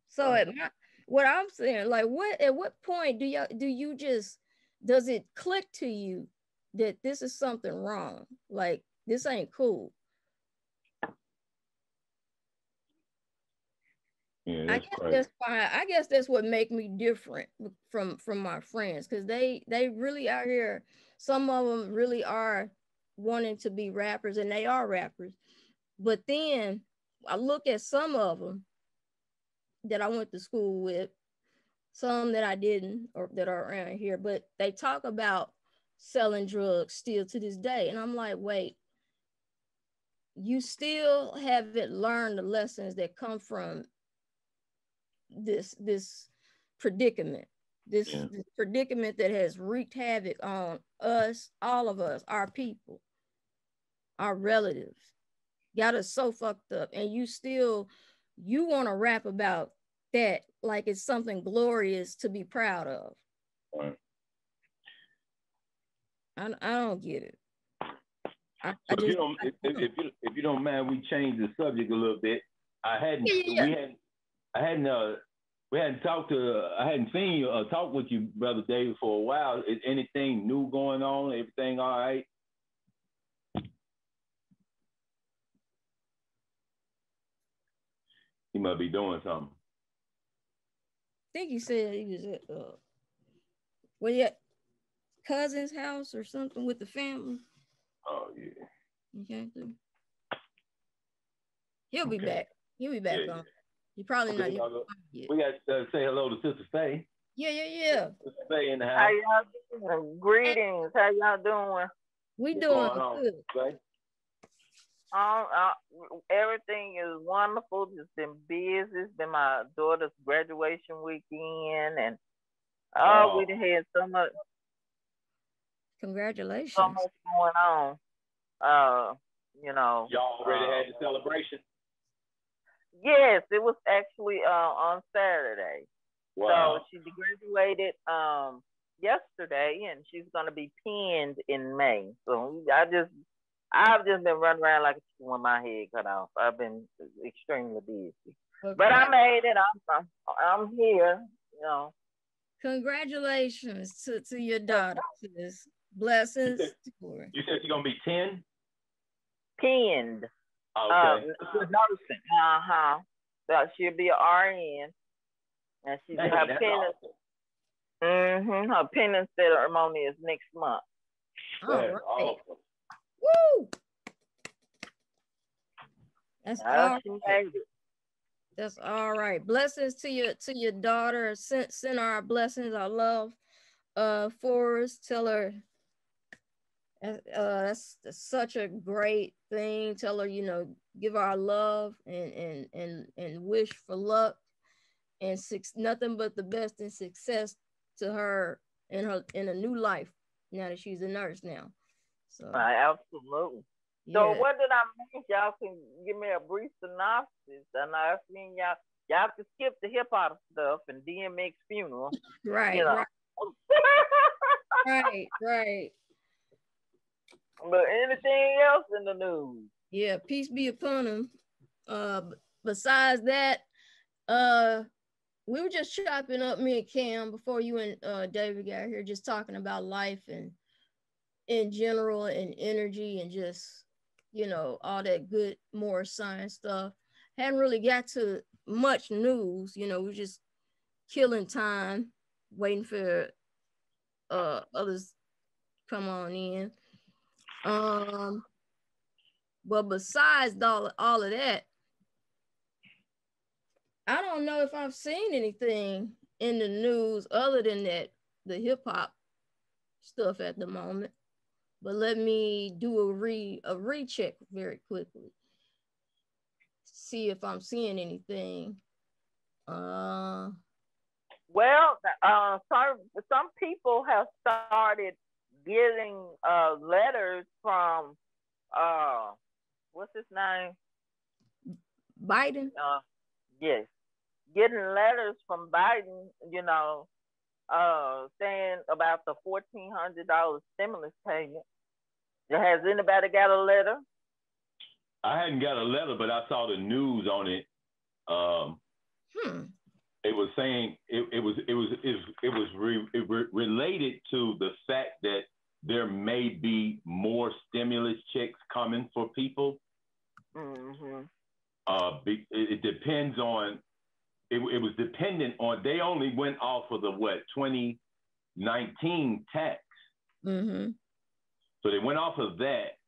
So um, at my, what I'm saying, like, what at what point do you do you just does it click to you that this is something wrong? Like this ain't cool. Yeah, I guess that's why I guess that's what make me different from from my friends because they they really out here. Some of them really are wanting to be rappers, and they are rappers. But then I look at some of them that I went to school with, some that I didn't, or that are around here. But they talk about selling drugs still to this day, and I'm like, wait, you still haven't learned the lessons that come from this this predicament this, yeah. this, predicament that has wreaked havoc on us all of us our people our relatives got us so fucked up and you still you want to rap about that like it's something glorious to be proud of right. I, I don't get it I, I just, if you don't, if, if, you if you don't mind, we change the subject a little bit. I hadn't, yeah, we hadn't, I hadn't, uh, we hadn't talked to, uh, I hadn't seen you, uh, talk with you, brother David, for a while. Is anything new going on? Everything all right? He might be doing something. I think he said he was at, uh, well, yeah, cousin's house or something with the family. Oh yeah. Okay. He'll be okay. back. He'll be back yeah, on. He probably okay, not even. We got to uh, say hello to Sister Faye. Yeah, yeah, yeah. Sister Faye in the house. How y'all doing? Greetings. How y'all doing? We doing good. Um, uh, everything is wonderful. Just been busy. It's been my daughter's graduation weekend, and oh, oh. we had so much Congratulations. So much going on. Uh, you know. Y'all already uh, had the celebration? Yes, it was actually uh, on Saturday. Wow. So she graduated um, yesterday and she's going to be pinned in May. So I just, I've just been running around like a chicken with my head cut off. I've been extremely busy. Okay. But I made it. I'm, I'm here, you know. Congratulations to, to your daughter, sis. Blessings. You said, you said she's gonna be 10? Pinned. Oh, okay. Uh, nursing. Uh-huh. So she'll be an RN. And she's hey, her penance. Awesome. Mm-hmm. Her penance ceremony is next month. All right. Awesome. Woo! That's all right. That's all right. Blessings to your to your daughter. Send send our blessings, our love uh for us. Tell her uh, that's, that's such a great thing. Tell her, you know, give our love and and and and wish for luck and six, nothing but the best and success to her in her in a new life now that she's a nurse now. So uh, absolutely. So yeah. what did I mean? Y'all can give me a brief synopsis, and I mean y'all y'all can skip the hip hop stuff and DMX funeral. right. You know. Right. right. Right. But anything else in the news? Yeah, peace be upon him. Uh, besides that, uh, we were just chopping up me and Cam before you and uh, David got here, just talking about life and in general and energy and just you know all that good Moor science stuff. Hadn't really got to much news, you know. We just killing time, waiting for uh others come on in. Um, But besides all, all of that, I don't know if I've seen anything in the news other than that, the hip hop stuff at the moment. But let me do a re a recheck very quickly. See if I'm seeing anything. Uh well, uh, some some people have started getting uh, letters from uh, what's his name? Biden. Uh, yes, getting letters from Biden. You know, uh, saying about the fourteen hundred dollars stimulus payment. Has anybody got a letter? I hadn't got a letter, but I saw the news on it. Um, hmm it was saying it, it was it was it, it was re, it re, related to the fact that there may be more stimulus checks coming for people. Mm-hmm. Uh, be, it, it, depends on. It, it was dependent on. They only went off of the what 2019 tax. Mm-hmm. So they went off of that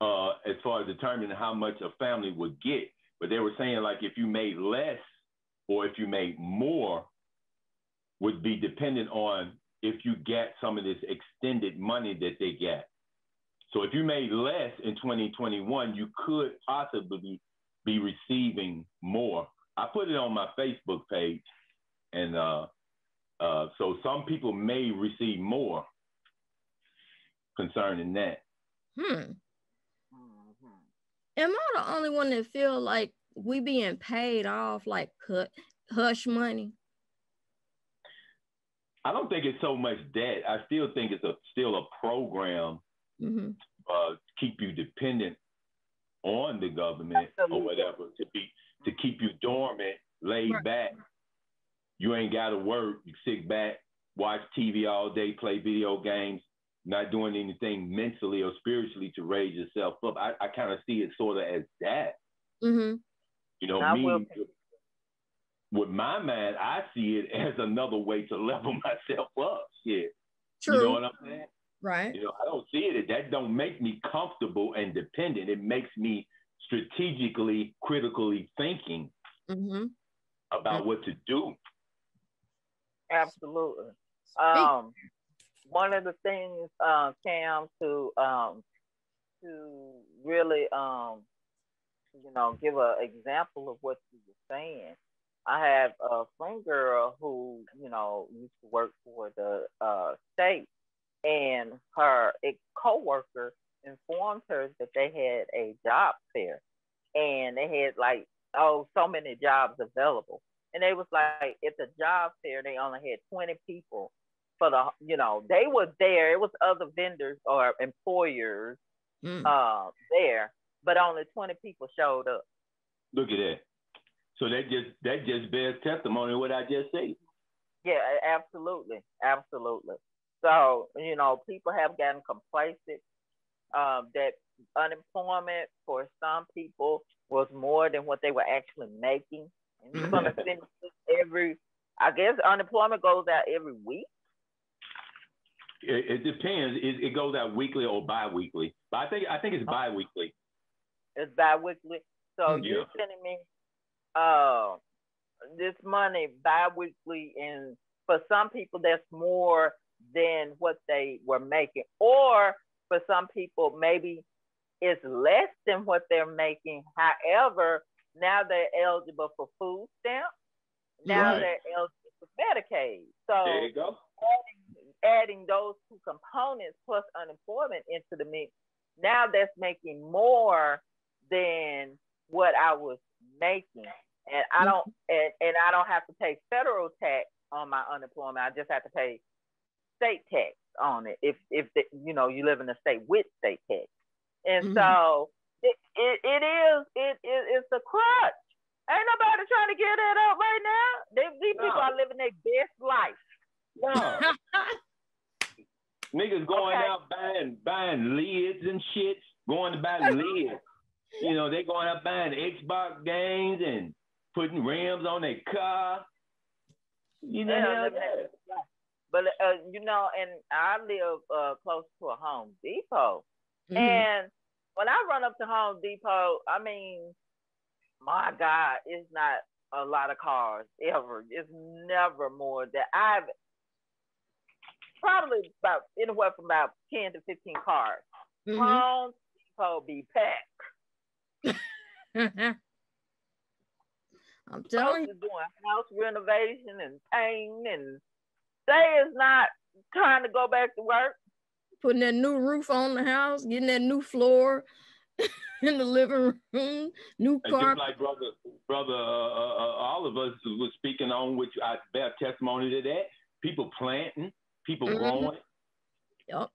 uh, as far as determining how much a family would get. But they were saying like if you made less or if you made more would be dependent on if you get some of this extended money that they get. So if you made less in 2021, you could possibly be receiving more. I put it on my Facebook page, and uh, uh, so some people may receive more concerning that. Hmm. Mm-hmm. Am I the only one that feel like we being paid off like cut hush money? I don't think it's so much that. I still think it's a still a program mm-hmm. uh, to keep you dependent on the government Absolutely. or whatever to be to keep you dormant, laid right. back. You ain't got to work. You sit back, watch TV all day, play video games, not doing anything mentally or spiritually to raise yourself up. I, I kind of see it sort of as that. Mm-hmm. You know, I me will. with my mind, I see it as another way to level myself up. Shit. True. You know what I'm saying? Right. You know, I don't see it. That don't make me comfortable and dependent. It makes me strategically, critically thinking mm-hmm. about mm-hmm. what to do. Absolutely. Um, one of the things, uh, Cam, to um, to really um, you know, give an example of what you were saying. I have a friend girl who, you know, used to work for the uh, state, and her co-worker informed her that they had a job fair, and they had like oh so many jobs available, and they was like at the job fair they only had twenty people for the, you know, they were there. It was other vendors or employers mm. uh, there, but only 20 people showed up. Look at that. So that just that just bears testimony what I just said. Yeah, absolutely, absolutely. So you know, people have gotten complacent. Um, that unemployment for some people was more than what they were actually making. And you're gonna finish every. I guess unemployment goes out every week. It, it depends. It, it, goes out weekly or bi-weekly. But I think I think it's bi-weekly. It's bi-weekly. So mm, yeah. you're sending me uh, this money bi-weekly, and for some people that's more than what they were making, or for some people maybe it's less than what they're making. However, now they're eligible for food stamps. Now right. they're eligible for Medicaid. So there you go. Adding, adding those two components plus unemployment into the mix, now that's making more than what I was making. And I don't and, and I don't have to pay federal tax on my unemployment. I just have to pay state tax on it if if the, you know you live in a state with state tax. And mm-hmm. so it, it, it is it, it it's a crutch. Ain't nobody trying to get that up right now. They, these no. people are living their best life. No. Niggas going okay. out buying buying lids and shit, going to buy lids. You know, they going out buying Xbox games and putting rims on their car. You know, yeah, but uh, you know, and I live uh, close to a Home Depot, mm-hmm. and when I run up to Home Depot, I mean, my God, it's not a lot of cars ever. It's never more that I've probably about anywhere from about 10 to 15 cars. Mm-hmm. Home Depot be packed. I'm telling you. Doing house renovation and painting and they is not trying to go back to work. Putting that new roof on the house, getting that new floor in the living room, new car. like brother, brother, uh, uh, uh, all of us was speaking on, which I bear testimony to that. People planting, people mm-hmm. growing. Yep.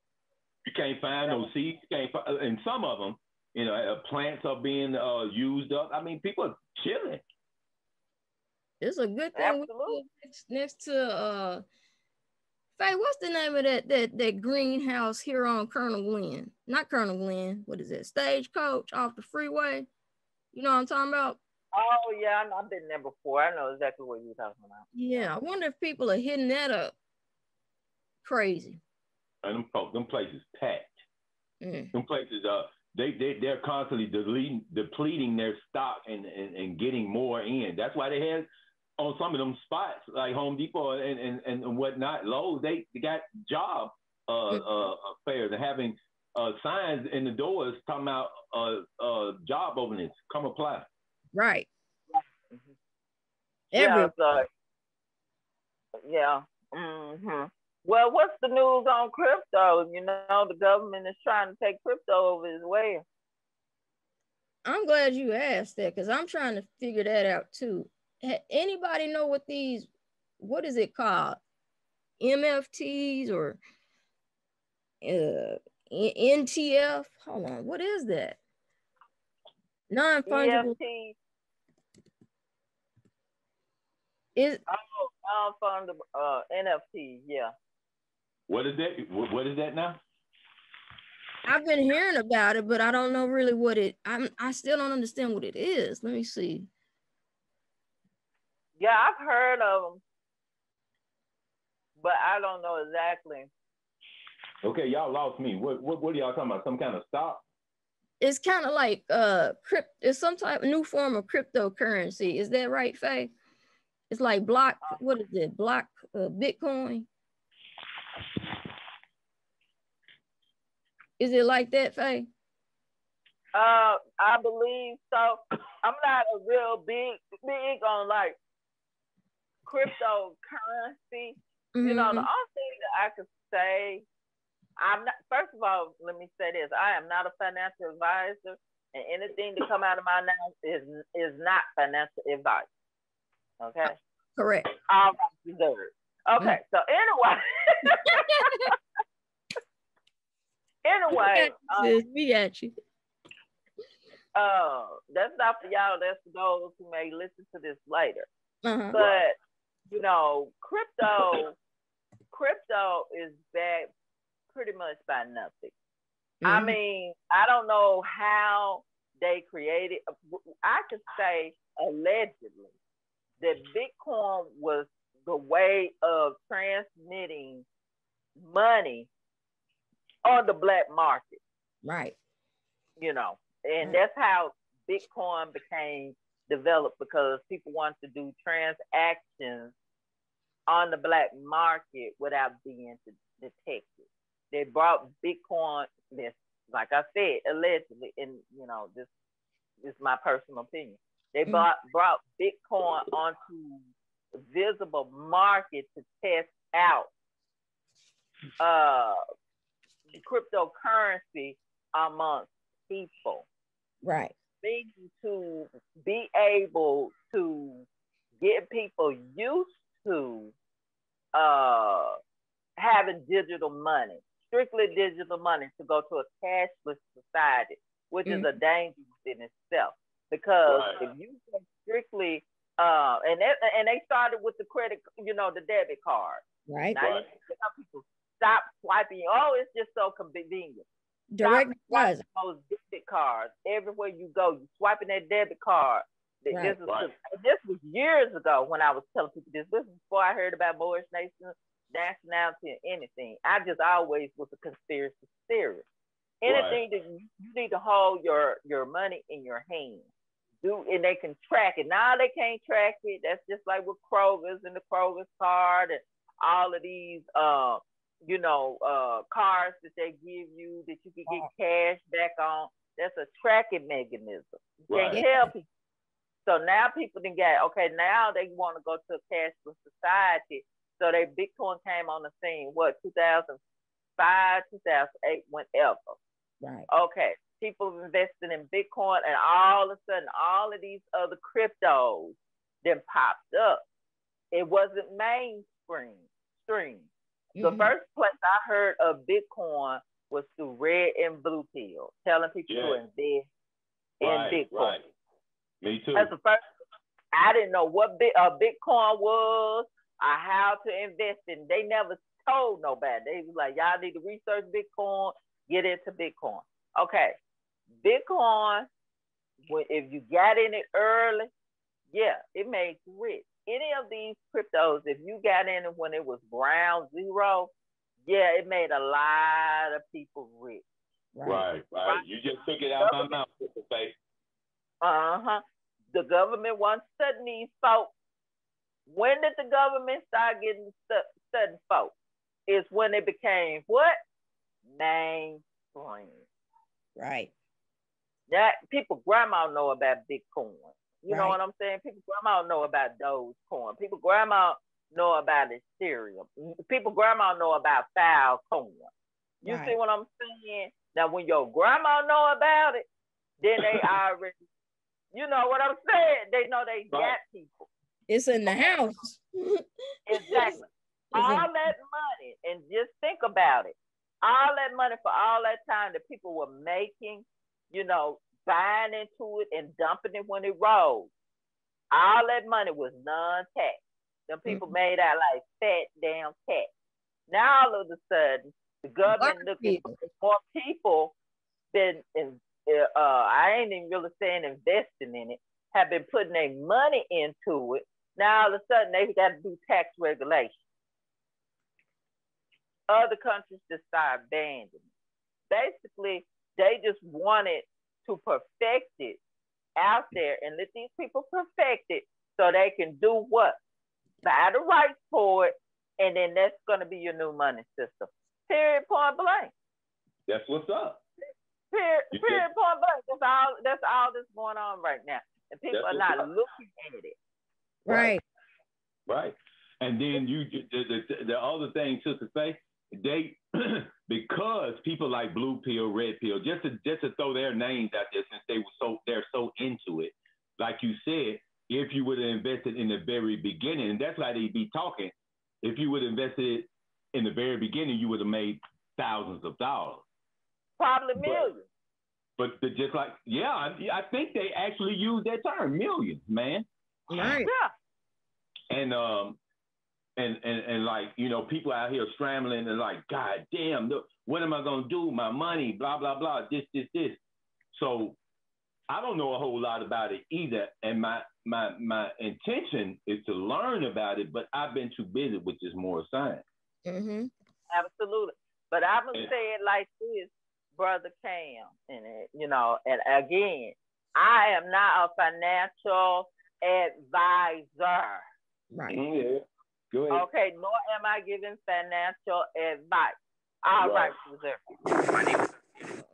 You can't find no seeds. You can't find, and some of them, you know, uh, plants are being uh, used up. I mean, people are chilling. It's a good thing next, next to uh Faye, what's the name of that that that greenhouse here on Colonel Glenn? Not Colonel Glenn. What is it? Stagecoach off the freeway. You know what I'm talking about? Oh yeah, I've been there before. I know exactly what you're talking about. Yeah, I wonder if people are hitting that up. Crazy. And them, them places packed. Mm. Them places uh they they they're constantly deleting, depleting their stock and, and and getting more in. That's why they had on some of them spots like Home Depot and and, and whatnot, Lowe's, they, they got job uh, mm-hmm. uh, fairs and having uh, signs in the doors talking about uh, uh, job openings. Come apply. Right. Mm-hmm. Yeah. So, yeah. Mm-hmm. Well, what's the news on crypto? You know, the government is trying to take crypto over as well. I'm glad you asked that because I'm trying to figure that out too anybody know what these what is it called mfts or uh, ntf hold on what is that non-fungible EFT. is oh, non-fungible uh, nft yeah what is that what is that now I've been hearing about it, but I don't know really what it. I'm. I still don't understand what it is. Let me see. Yeah, I've heard of them, but I don't know exactly. Okay, y'all lost me. What what, what are y'all talking about? Some kind of stock? It's kind of like uh crypt. It's some type of new form of cryptocurrency. Is that right, Faye? It's like block. What is it? Block uh, Bitcoin. Is it like that, Faye? Uh, I believe so. I'm not a real big big on like cryptocurrency. Mm-hmm. You know, the mm-hmm. only thing that I could say, I'm not. First of all, let me say this: I am not a financial advisor, and anything to come out of my mouth is is not financial advice. Okay. Correct. All right, reserved. Okay. Mm-hmm. So anyway. anyway, um, we got you. Uh, that's not for y'all. That's for those who may listen to this later. Uh-huh. But you know, crypto, crypto is backed pretty much by nothing. Mm-hmm. I mean, I don't know how they created. I could say allegedly that Bitcoin was the way of transmitting money on the black market. Right. You know, and that's how Bitcoin became developed because people wanted to do transactions on the black market without being detected. They brought Bitcoin, this, like I said, allegedly, and you know, this, this is my personal opinion. They mm-hmm. brought, brought Bitcoin onto visible market to test out uh, cryptocurrency amongst people. Right to be able to get people used to uh, having digital money, strictly digital money, to go to a cashless society, which mm-hmm. is a danger in itself. Because right. if you go strictly, uh, and they, and they started with the credit, you know, the debit card. Right. Now right. people stop swiping. Oh, it's just so convenient. Direct deposit. Those debit cards everywhere you go. You swiping that debit card. Right. This, is, right. this was years ago when I was telling people this. This was before I heard about Moorish Nation, nationality, or anything. I just always was a conspiracy theorist. Anything right. that you, you need to hold your your money in your hand. Do and they can track it. Now they can't track it. That's just like with Kroger's and the Kroger's card and all of these uh you know uh cards that they give you that you can get cash back on. That's a tracking mechanism. You right. can't tell people. So now people can get okay. Now they want to go to a cashless society. So they Bitcoin came on the scene. What 2005, 2008, whenever. Right. Okay. People investing in Bitcoin, and all of a sudden, all of these other cryptos then popped up. It wasn't mainstream. Stream. Mm-hmm. The first place I heard of Bitcoin was through Red and Blue Pill, telling people yeah. to invest right, in Bitcoin. Right. Me too. That's the first. I didn't know what bit, uh, Bitcoin was or how to invest in. They never told nobody. They was like, y'all need to research Bitcoin get into Bitcoin. Okay, Bitcoin, when, if you got in it early, yeah, it makes you rich. Any of these cryptos, if you got in when it was ground zero, yeah, it made a lot of people rich. Right, right. right. You just took it out of my mouth, face. Uh huh. The government wants studying these folks. When did the government start getting stu- studying folks? Is when it became what? mainstream. Right. That people grandma know about Bitcoin. You right. know what I'm saying? People grandma know about Dogecoin. People grandma know about Ethereum. People grandma know about Filecoin. You right. see what I'm saying? Now when your grandma know about it, then they already you know what I'm saying? They know they right. got people. It's in the house. exactly. all that money, and just think about it all that money for all that time that people were making, you know, buying into it and dumping it when it rose. All that money was non-tax. Them people mm-hmm. made out like fat damn tax. Now all of a sudden, the government looking for more people than in, uh, I ain't even really saying investing in it, have been putting their money into it. Now all of a sudden they got to do tax regulation other countries just start banning it. Basically, they just wanted to perfect it out there and let these people perfect it so they can do what? Buy the rights for it, and then that's going to be your new money system. Period, point blank. That's what's up. Period, period point blank. That's all. That's all that's going on right now, and people are not up. looking at it. Right. Right. And then you the the, the other thing, Sister Faith, they because people like blue pill, red pill, just to just to throw their names out there since they were so they're so into it. Like you said, if you would have invested in the very beginning, and that's why they'd be talking. If you would have invested in the very beginning, you would have made thousands of dollars. Probably millions. But, but just like yeah, I, I think they actually use that term, millions, man. Right. Yeah. And um, and, and and like you know people out here scrambling and like god damn what am i going to do? My money blah blah blah this this this. So i don't know a whole lot about it either and my my my intention is to learn about it but i've been too busy with is Moor science. Mm-hmm. absolutely. But i would say it like this brother cam and it, you know and again i am not a financial advisor. Right. Yeah Go ahead. Okay, nor am I giving financial advice. All right, right My name is.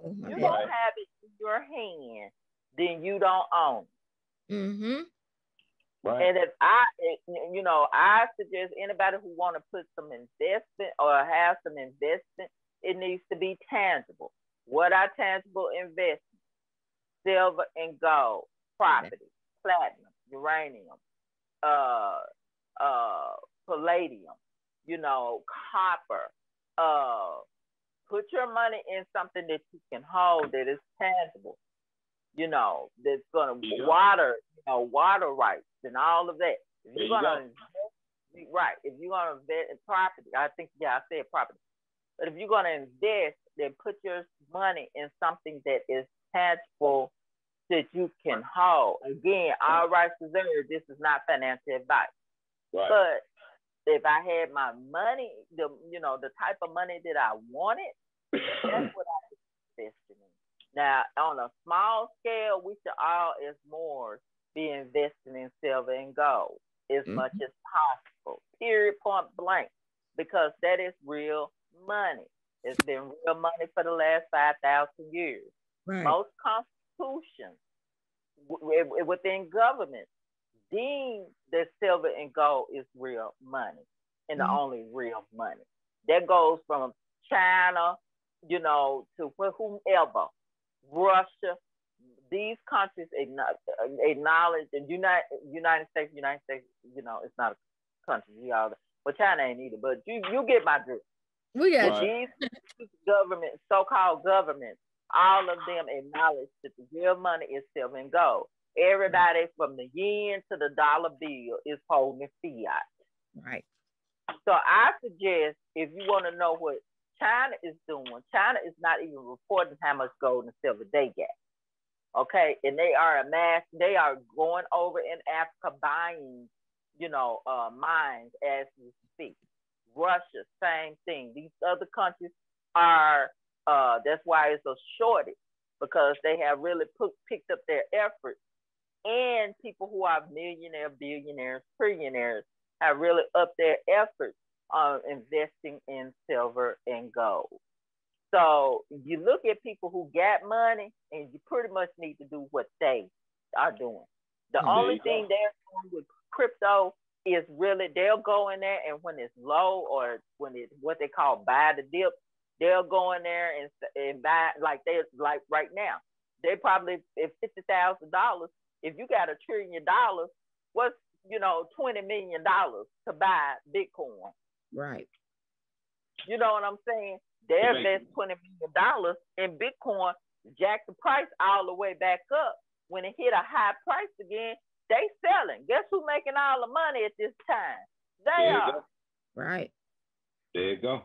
You don't have it in your hand, then you don't own. Mm-hmm. Right. And if I, you know, I suggest anybody who want to put some investment or have some investment, it needs to be tangible. What are tangible investments? Silver and gold, property, platinum, uranium, uh, uh, palladium, you know, copper. Uh, put your money in something that you can hold that is tangible, you know, that's gonna yeah. water, you know, water rights and all of that. If you're gonna invest, right, if you're gonna invest in property, I think yeah, I said property. But if you're gonna invest, then put your money in something that is tangible that you can hold. Again, all rights reserved. This is not financial advice. Right. But if I had my money, the you know the type of money that I wanted, that's what I investing in. Now, on a small scale, we should all, as more, be investing in silver and gold as mm-hmm. much as possible. Period, point blank, because that is real money. It's been real money for the last five thousand years. Right. Most constitutions w- within government deem that silver and gold is real money and mm-hmm. the only real money. That goes from China, you know, to whomever, Russia. These countries acknowledge the United United States, United States, you know, it's not a country. We all, but China ain't either. But you you get my drift. We got these government, so-called governments, all of them acknowledge that the real money is silver and gold. Everybody from the yen to the dollar bill is holding fiat. Right. So I suggest if you want to know what China is doing, China is not even reporting how much gold and silver they get. Okay, and they are a mass. They are going over in Africa buying, you know, uh, mines as we speak. Russia, same thing. These other countries are. Uh, that's why it's a shortage because they have really put, picked up their efforts, and people who are millionaire, billionaires, trillionaires have really upped their efforts on investing in silver and gold. So you look at people who got money, and you pretty much need to do what they are doing. The only thing they're doing with crypto is really they'll go in there, and when it's low or when it's what they call buy the dip, they'll go in there and and buy like they like right now. They probably if fifty thousand dollars. If you got a trillion dollars, what's you know, $20 million to buy Bitcoin. Right. You know what I'm saying? They invest $20 million in Bitcoin, jack the price all the way back up. When it hit a high price again, they selling. Guess who making all the money at this time? They are. Go. Right. There you go.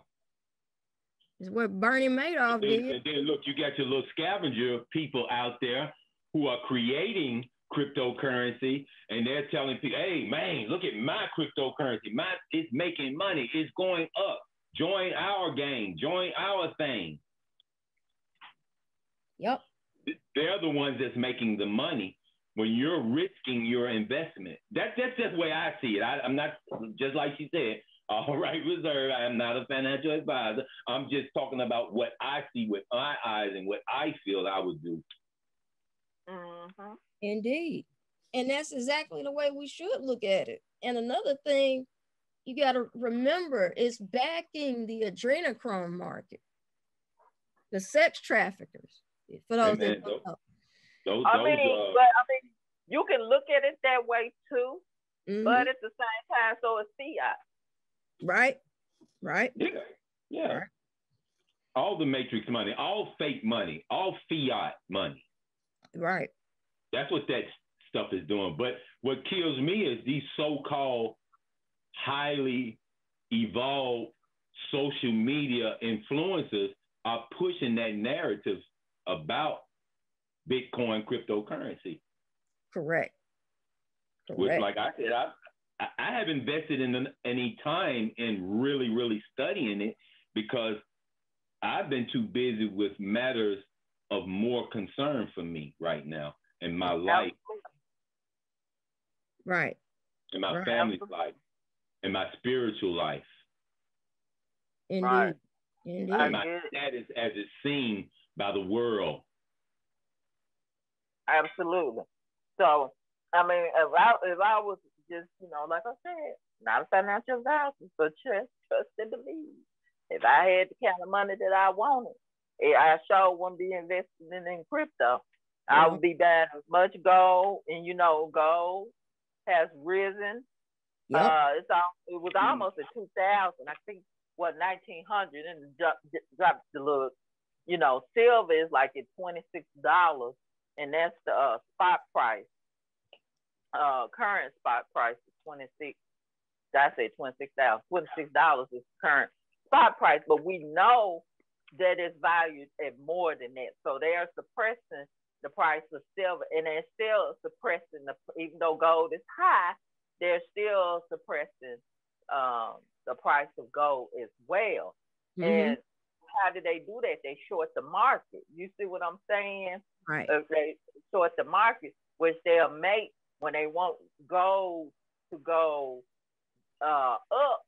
It's what Bernie Madoff and then, did. And then look, you got your little scavenger people out there who are creating cryptocurrency and they're telling people, hey man, look at my cryptocurrency. My it's making money, it's going up. Join our game, join our thing. Yep. They're the ones that's making the money when you're risking your investment. That, that's just the way I see it. I, I'm not just like she said, all right, reserve. I am not a financial advisor. I'm just talking about what I see with my eyes and what I feel I would do. Mm-hmm. Indeed. And that's exactly the way we should look at it. And another thing you got to remember is backing the adrenochrome market, the sex traffickers. For those that don't know. Those, I mean, uh, but I mean, you can look at it that way too, mm-hmm. but at the same time, so is fiat. Right, right. Yeah, yeah. Right. All the matrix money, all fake money, all fiat money. Right. That's what that stuff is doing. But what kills me is these so-called highly evolved social media influencers are pushing that narrative about Bitcoin cryptocurrency. Correct. Correct. Which, like I said, I I have invested in any time in really, really studying it because I've been too busy with matters of more concern for me right now in my life. Right. In my right. family's life. In my spiritual life. Indeed. Right. Indeed. And my status as it's seen by the world. Absolutely. So, I mean, if I if I was just, you know, like I said, not a financial advisor, but trust, trust and believe. If I had the kind of money that I wanted, I sure wouldn't be investing in crypto. I would be buying as much gold, and you know, gold has risen. Yep. Uh, it's all, it was almost at two thousand. I think what nineteen hundred, and dropped dropped a little. You know, silver is like at twenty six dollars, and that's the uh, spot price. Uh, current spot price is twenty six. I say twenty six thousand. Twenty six dollars is current spot price, but we know that it's valued at more than that. So they are suppressing the price of silver, and they're still suppressing the even though gold is high, they're still suppressing um, the price of gold as well. Mm-hmm. And how do they do that? They short the market. You see what I'm saying? Right. If they short the market, which they'll make when they want gold to go uh, up.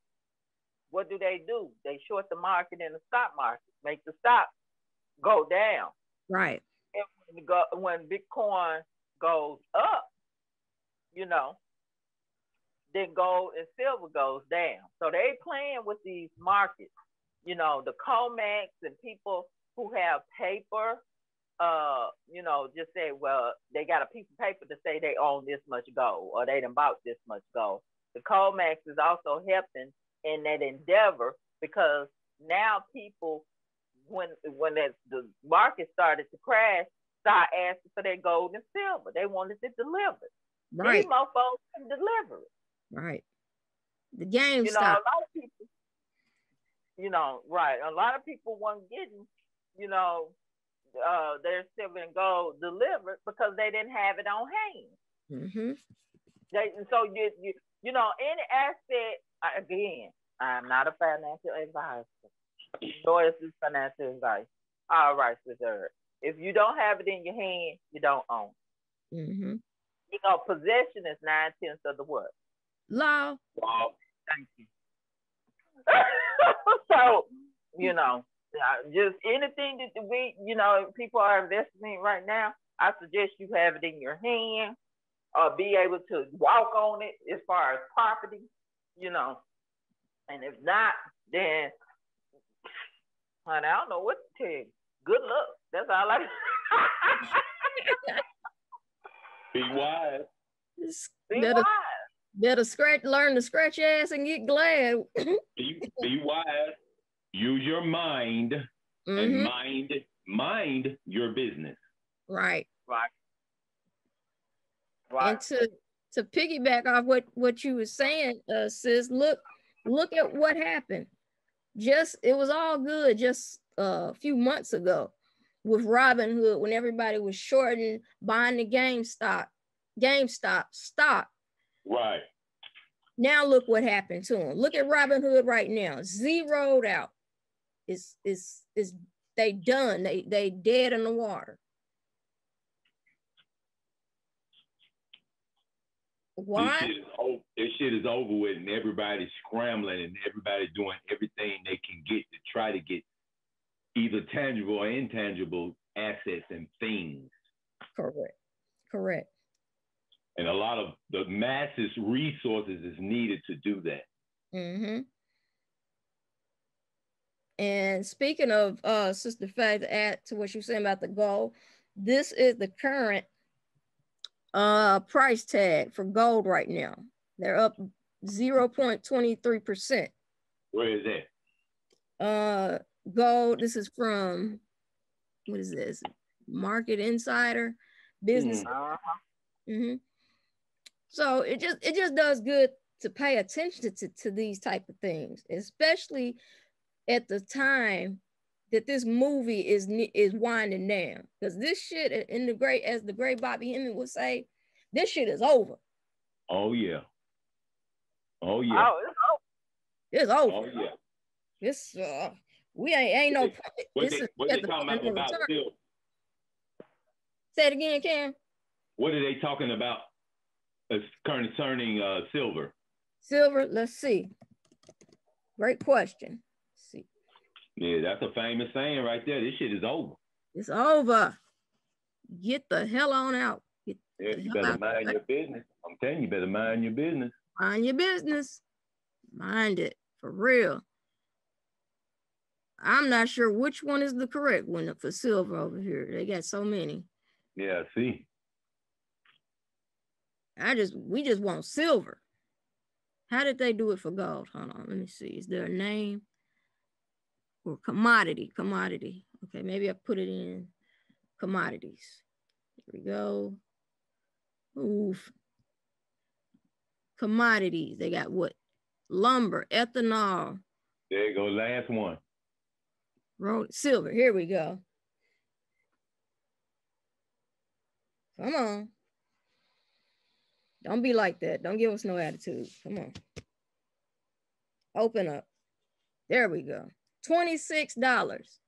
What do they do? They short the market in the stock market, make the stock go down. Right. And when, when Bitcoin goes up, you know, then gold and silver goes down. So they playing with these markets. You know, the COMEX and people who have paper, uh, you know, just say, well, they got a piece of paper to say they own this much gold or they done bought this much gold. The COMEX is also helping in that endeavor because now people, when when the market started to crash, start asking for their gold and silver. They wanted it delivered. Right. These mofos can deliver it. Right. The game You know, a lot of people, you know, right. A lot of people weren't getting, you know, uh, their silver and gold delivered because they didn't have it on hand. Mm-hmm. They, and so you, you, you know, any asset, again, I'm not a financial advisor, nor is this financial advice. All right, reserved. If you don't have it in your hand, you don't own. Mm-hmm. You know, possession is nine tenths of the what? Law. Law. Thank you. so, you know, just anything that we, you know, people are investing in right now, I suggest you have it in your hand or be able to walk on it as far as property, you know. And if not, then honey, I don't know what to tell you. Good luck. That's all I Be wise. Be wise. Better scratch, learn to scratch your ass and get glad. be, be wise. Use your mind mm-hmm. and mind mind your business. Right. Right. Right. And to to piggyback off what what you were saying, uh, sis, look look at what happened. Just it was all good just a few months ago with Robinhood when everybody was shorting buying the GameStop, GameStop stock Right. Now look what happened to him. Look at Robinhood right now, zeroed out. Is is is they done? They they dead in the water. Why? Oh, This shit, over, this shit is over with, and everybody's scrambling, and everybody's doing everything they can get to try to get either tangible or intangible assets and things. Correct. Correct and a lot of the masses resources is needed to do that. Mm-hmm. And speaking of uh, Sister Faye, to add to what you're saying about the gold, this is the current uh, price tag for gold right now. They're up 0.23%. Where is that? Uh, gold, this is from, what is this? Market Insider Business. Mm-hmm. mm-hmm. So it just it just does good to pay attention to, to these type of things, especially at the time that this movie is is winding down. Because this shit in the great, as the great Bobby Hemmitt would say, this shit is over. Oh yeah. Oh yeah. Oh, it's over. It's over. Oh yeah. This uh, we ain't ain't no. What they, what they talking about, about still? Say it again, Cam. What are they talking about concerning uh, silver? Silver, let's see. Great question. Let's see. Yeah, that's a famous saying right there. This shit is over. It's over. Get the hell on out. Get yeah, you better mind your business. I'm telling you, you better mind your business. Mind your business. Mind it for real. I'm not sure which one is the correct one for silver over here. They got so many. Yeah, see. I just we just want silver. How did they do it for gold? Hold on, let me see. Is there a name? Or commodity, commodity. Okay, maybe I put it in commodities. Here we go. Oof. Commodities. They got what? Lumber, ethanol. There you go. Last one. Road silver. Here we go. Come on. Don't be like that. Don't give us no attitude. Come on. Open up. There we go. $26.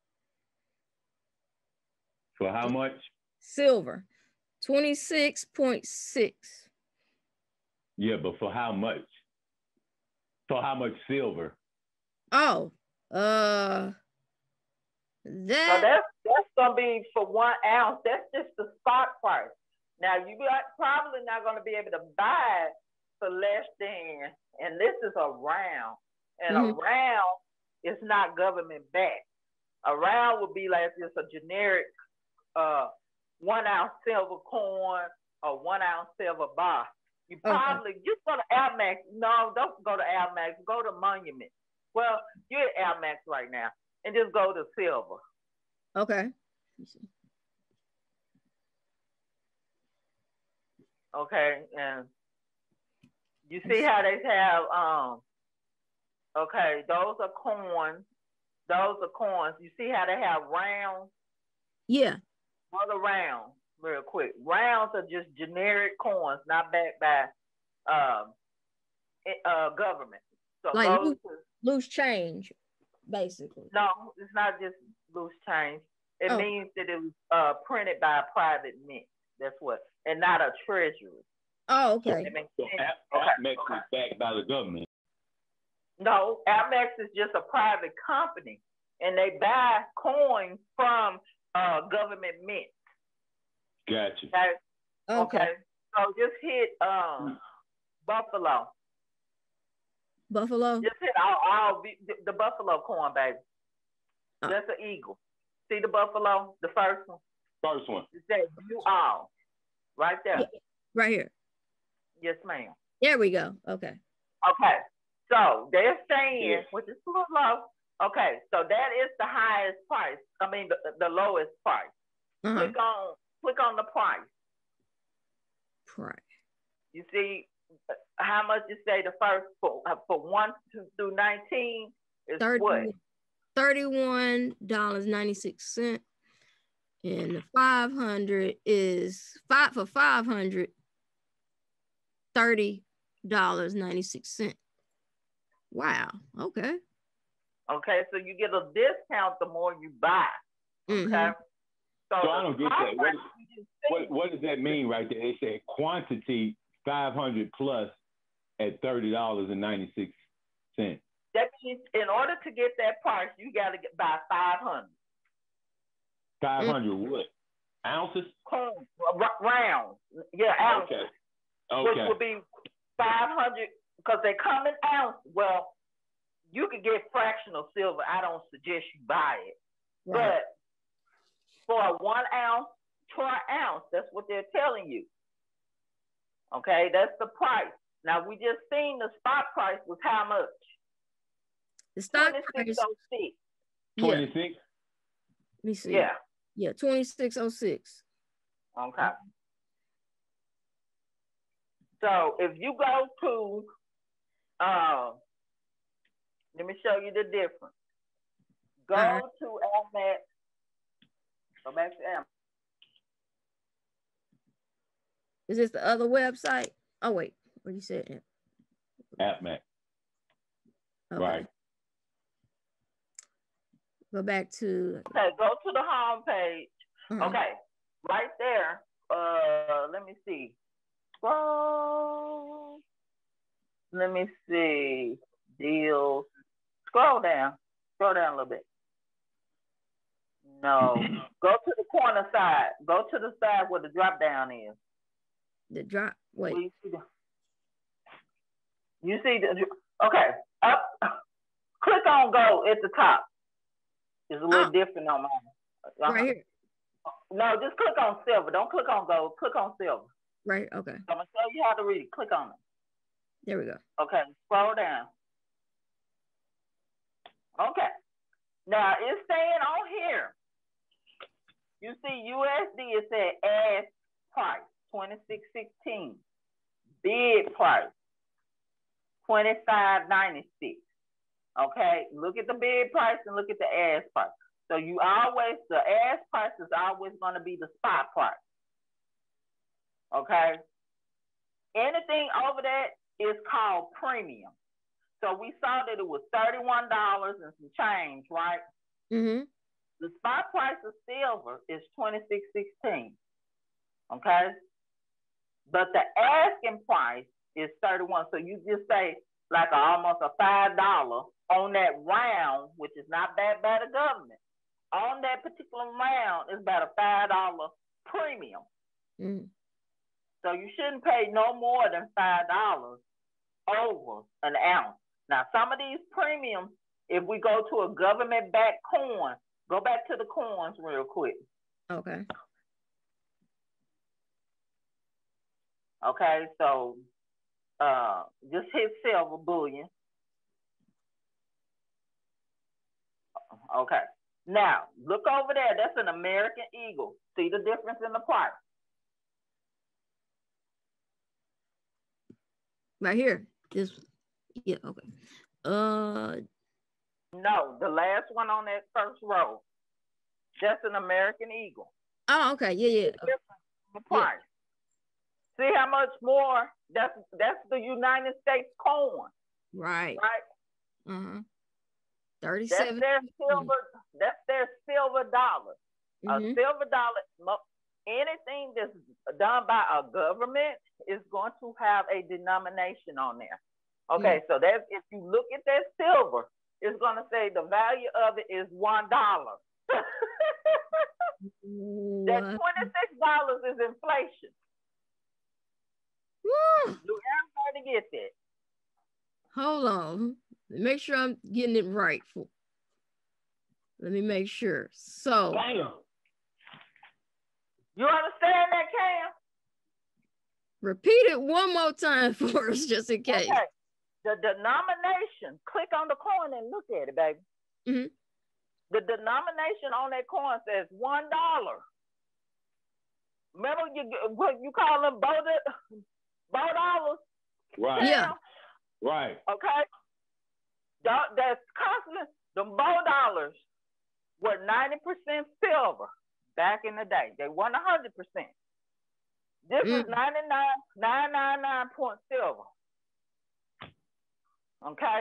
For how much? Silver, 26.6. Yeah, but for how much? For how much silver? Oh, uh, that. So that's that's gonna be for one ounce. That's just the spot price. Now you got probably not gonna be able to buy it for less than, and this is a round, and mm-hmm. a round is not government backed. A round would be like just a generic uh, one ounce silver coin or one ounce silver bar. You probably okay. just go to APMEX. No, don't go to APMEX. Go to Monument. Well, you're at APMEX right now, and just go to silver. Okay. Okay, and you see how they have um. Okay, those are coins. Those are coins. You see how they have rounds? Yeah. Other rounds, real quick. Rounds are just generic coins, not backed by um, uh, government. So like loose, loose change, basically. No, it's not just loose change. It oh. means that it was uh, printed by a private mint. That's what, and not a treasury. Oh, okay. So APMEX okay. is backed by the government. No, APMEX is just a private company, and they buy coins from uh, government mint. Gotcha. Okay. okay. So just hit um, Buffalo. Buffalo. Just hit all, all the, the buffalo corn, baby. Oh. That's an eagle. See the buffalo, the first one. First one. It says you all, right there. Right here. Yes, ma'am. There we go. Okay. Okay. So they're saying, yes. which is a little low. Okay, so that is the highest price. I mean, the, the lowest price. Uh-huh. Click on click on the price. Price. You see how much you say the first for uh, for one through nineteen is 30, what? Thirty-one dollars ninety-six cent, and the five hundred is five for five hundred. Thirty dollars ninety-six cent. Wow. Okay. Okay, so you get a discount the more you buy. Okay. Mm-hmm. So, so I don't get that. What, what, what, does that mean right there? They said quantity 500 plus at $30.96. That means in order to get that price, you got to buy 500. 500 mm-hmm. what? Ounces? rounds. Yeah, ounces. Okay. okay. Which would be 500 because they come in ounces. Well, you could get fractional silver. I don't suggest you buy it. Right. But for a one ounce, try ounce, that's what they're telling you. Okay, that's the price. Now we just seen the spot price was how much? The stock price. 26. Let me see. Yeah. Yeah, 2606. Okay. So if you go to uh, let me show you the difference. Go to APMEX. Go back to APMEX. Is this the other website? Oh wait, what you said? APMEX. Okay. Right. Go back to. Okay, go to the home page. Uh-huh. Okay, right there. Uh, let me see. Scroll. Let me see. Deals. Scroll down. Scroll down a little bit. No. Go to the corner side. Go to the side where the drop down is. The drop. Wait. You see, the, you see the okay. Up. Click on go at the top. It's a little oh. different on mine. Uh-huh. Right here. No, just click on silver. Don't click on gold. Click on silver. Right. Okay. I'm gonna show you how to read. Click on it. There we go. Okay. Scroll down. Okay. Now it's saying on here, you see USD is at ask price, 2616. Bid price, 2596. Okay, look at the bid price and look at the ask price. So you always, the ask price is always going to be the spot price. Okay. Anything over that is called premium. So we saw that it was thirty-one dollars and some change, right? Mm-hmm. The spot price of silver is twenty-six sixteen. Okay. But the asking price is 31. So you just say like a, almost a five dollar on that round, which is not bad by the government. On that particular round is about a five dollar premium. Mm. So you shouldn't pay no more than five dollars over an ounce. Now some of these premiums, if we go to a government backed coin, go back to the coins real quick. Okay. Okay, so uh, just hit silver bullion. Okay. Now, look over there. That's an American Eagle. See the difference in the price? Right here. This, yeah, okay. Uh, no, the last one on that first row. That's an American Eagle. Oh, okay. Yeah, yeah. The price. Yeah. See how much more? That's that's the United States coin. Right. Right. Uh-huh. 37. That's their silver, that's their silver dollar. Mm-hmm. A silver dollar, anything that's done by a government is going to have a denomination on there. Okay, so that's if you look at that silver, it's gonna say the value of it is one dollar. that twenty-six dollars is inflation. Woo. You ever to get that? Hold on. Make sure I'm getting it right. For, let me make sure. So, Bam. you understand that, Cam? Repeat it one more time for us, just in case. Okay. The denomination, click on the coin and look at it, baby. Mm-hmm. The denomination on that coin says one dollar. Remember you what you call them bow, bow dollars? Right. Yeah. Right. Okay that's constantly the bow dollars were 90% silver back in the day. They weren't 100%. This mm. was 99, 999 point silver. Okay.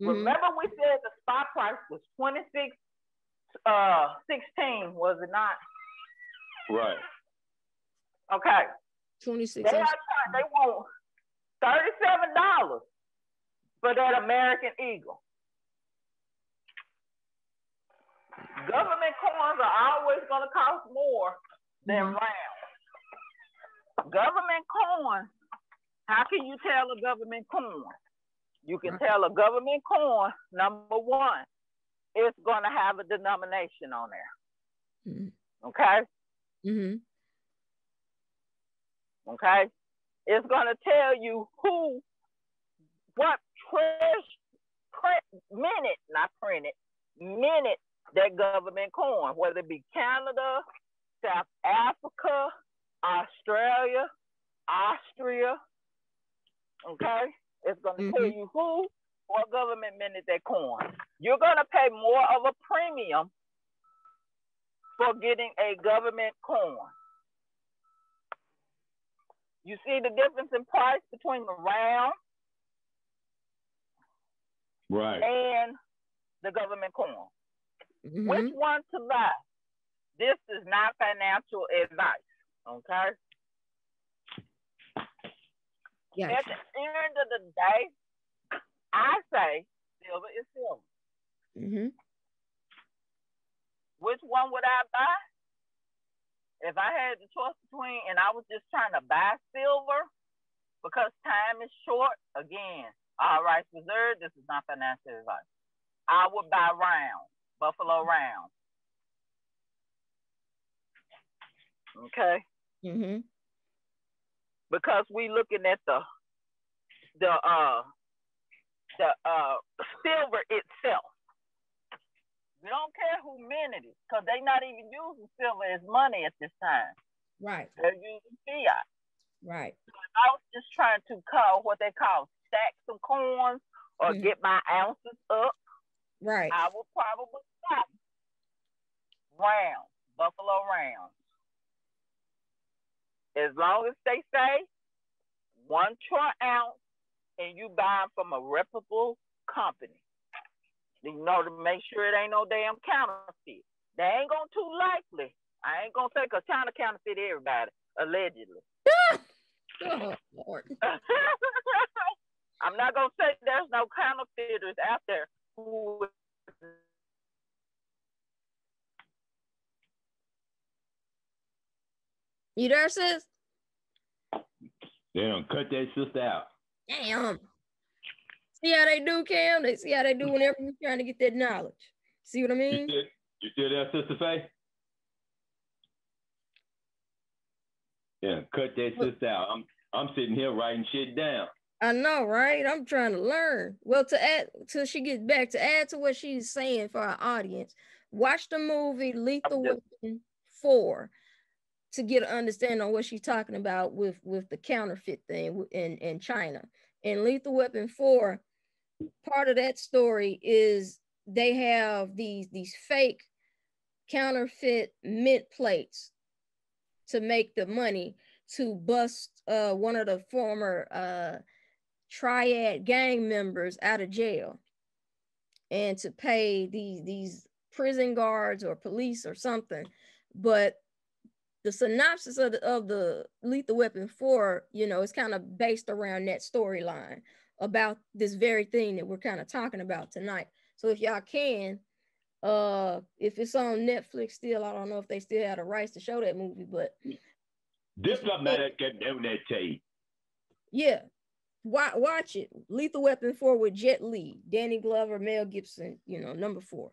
Mm-hmm. Remember we said the spot price was 26 uh 16, was it not? Right. Okay. 26. They, are they want $37 for that American Eagle. Government coins are always going to cost more than mm-hmm. round. Government coins, how can you tell a government coin? You can tell a government coin, number one, it's going to have a denomination on there. Mm-hmm. Okay? Mm-hmm. Okay? It's going to tell you who, what fresh print, minute, not printed, minute that government coin, whether it be Canada, South Africa, Australia, Austria. Okay? It's going to mm-hmm. tell you who what government minted that coin. You're going to pay more of a premium for getting a government coin. You see the difference in price between the round right. and the government coin. Mm-hmm. Which one to buy? This is not financial advice, okay? Yes. At the end of the day, I say silver is silver. Mm-hmm. Which one would I buy? If I had the choice between, and I was just trying to buy silver because time is short, again, all rights reserved, this is not financial advice. I would buy round, Buffalo round. Okay. Mm-hmm. Because we looking at the the uh the uh silver itself. We don't care who minted it, because they're not even using silver as money at this time. Right. They're using fiat. Right. I was just trying to call what they call stacks of coins or mm-hmm. get my ounces up. Right. I will probably stop round, buffalo rounds. As long as they say one troy ounce and you buy them from a reputable company. You know, to make sure it ain't no damn counterfeit. They ain't gonna too likely. I ain't gonna take a China counterfeit everybody, allegedly. oh, Lord. I'm not gonna say there's no counterfeiters out there who You there, sis? They don't cut that sister out. Damn. See how they do, Cam? They see how they do whenever you're trying to get that knowledge. See what I mean? You still, you still there, Sister Faye? Yeah, cut that sister out. I'm I'm sitting here writing shit down. I know, right? I'm trying to learn. Well, to add till she gets back to add to what she's saying for our audience, watch the movie Lethal Weapon 4 to get an understanding on what she's talking about with with the counterfeit thing in in China. In Lethal Weapon 4, part of that story is they have these these fake counterfeit mint plates to make the money to bust uh, one of the former uh, triad gang members out of jail and to pay these these prison guards or police or something but the synopsis of the, of the lethal weapon 4 you know is kind of based around that storyline about this very thing that we're kind of talking about tonight. So if y'all can uh if it's on netflix still i don't know if they still have the rights to show that movie but this not matter get down that tape yeah. Watch, watch it. Lethal weapon 4 with jet li danny glover mel gibson you know number four.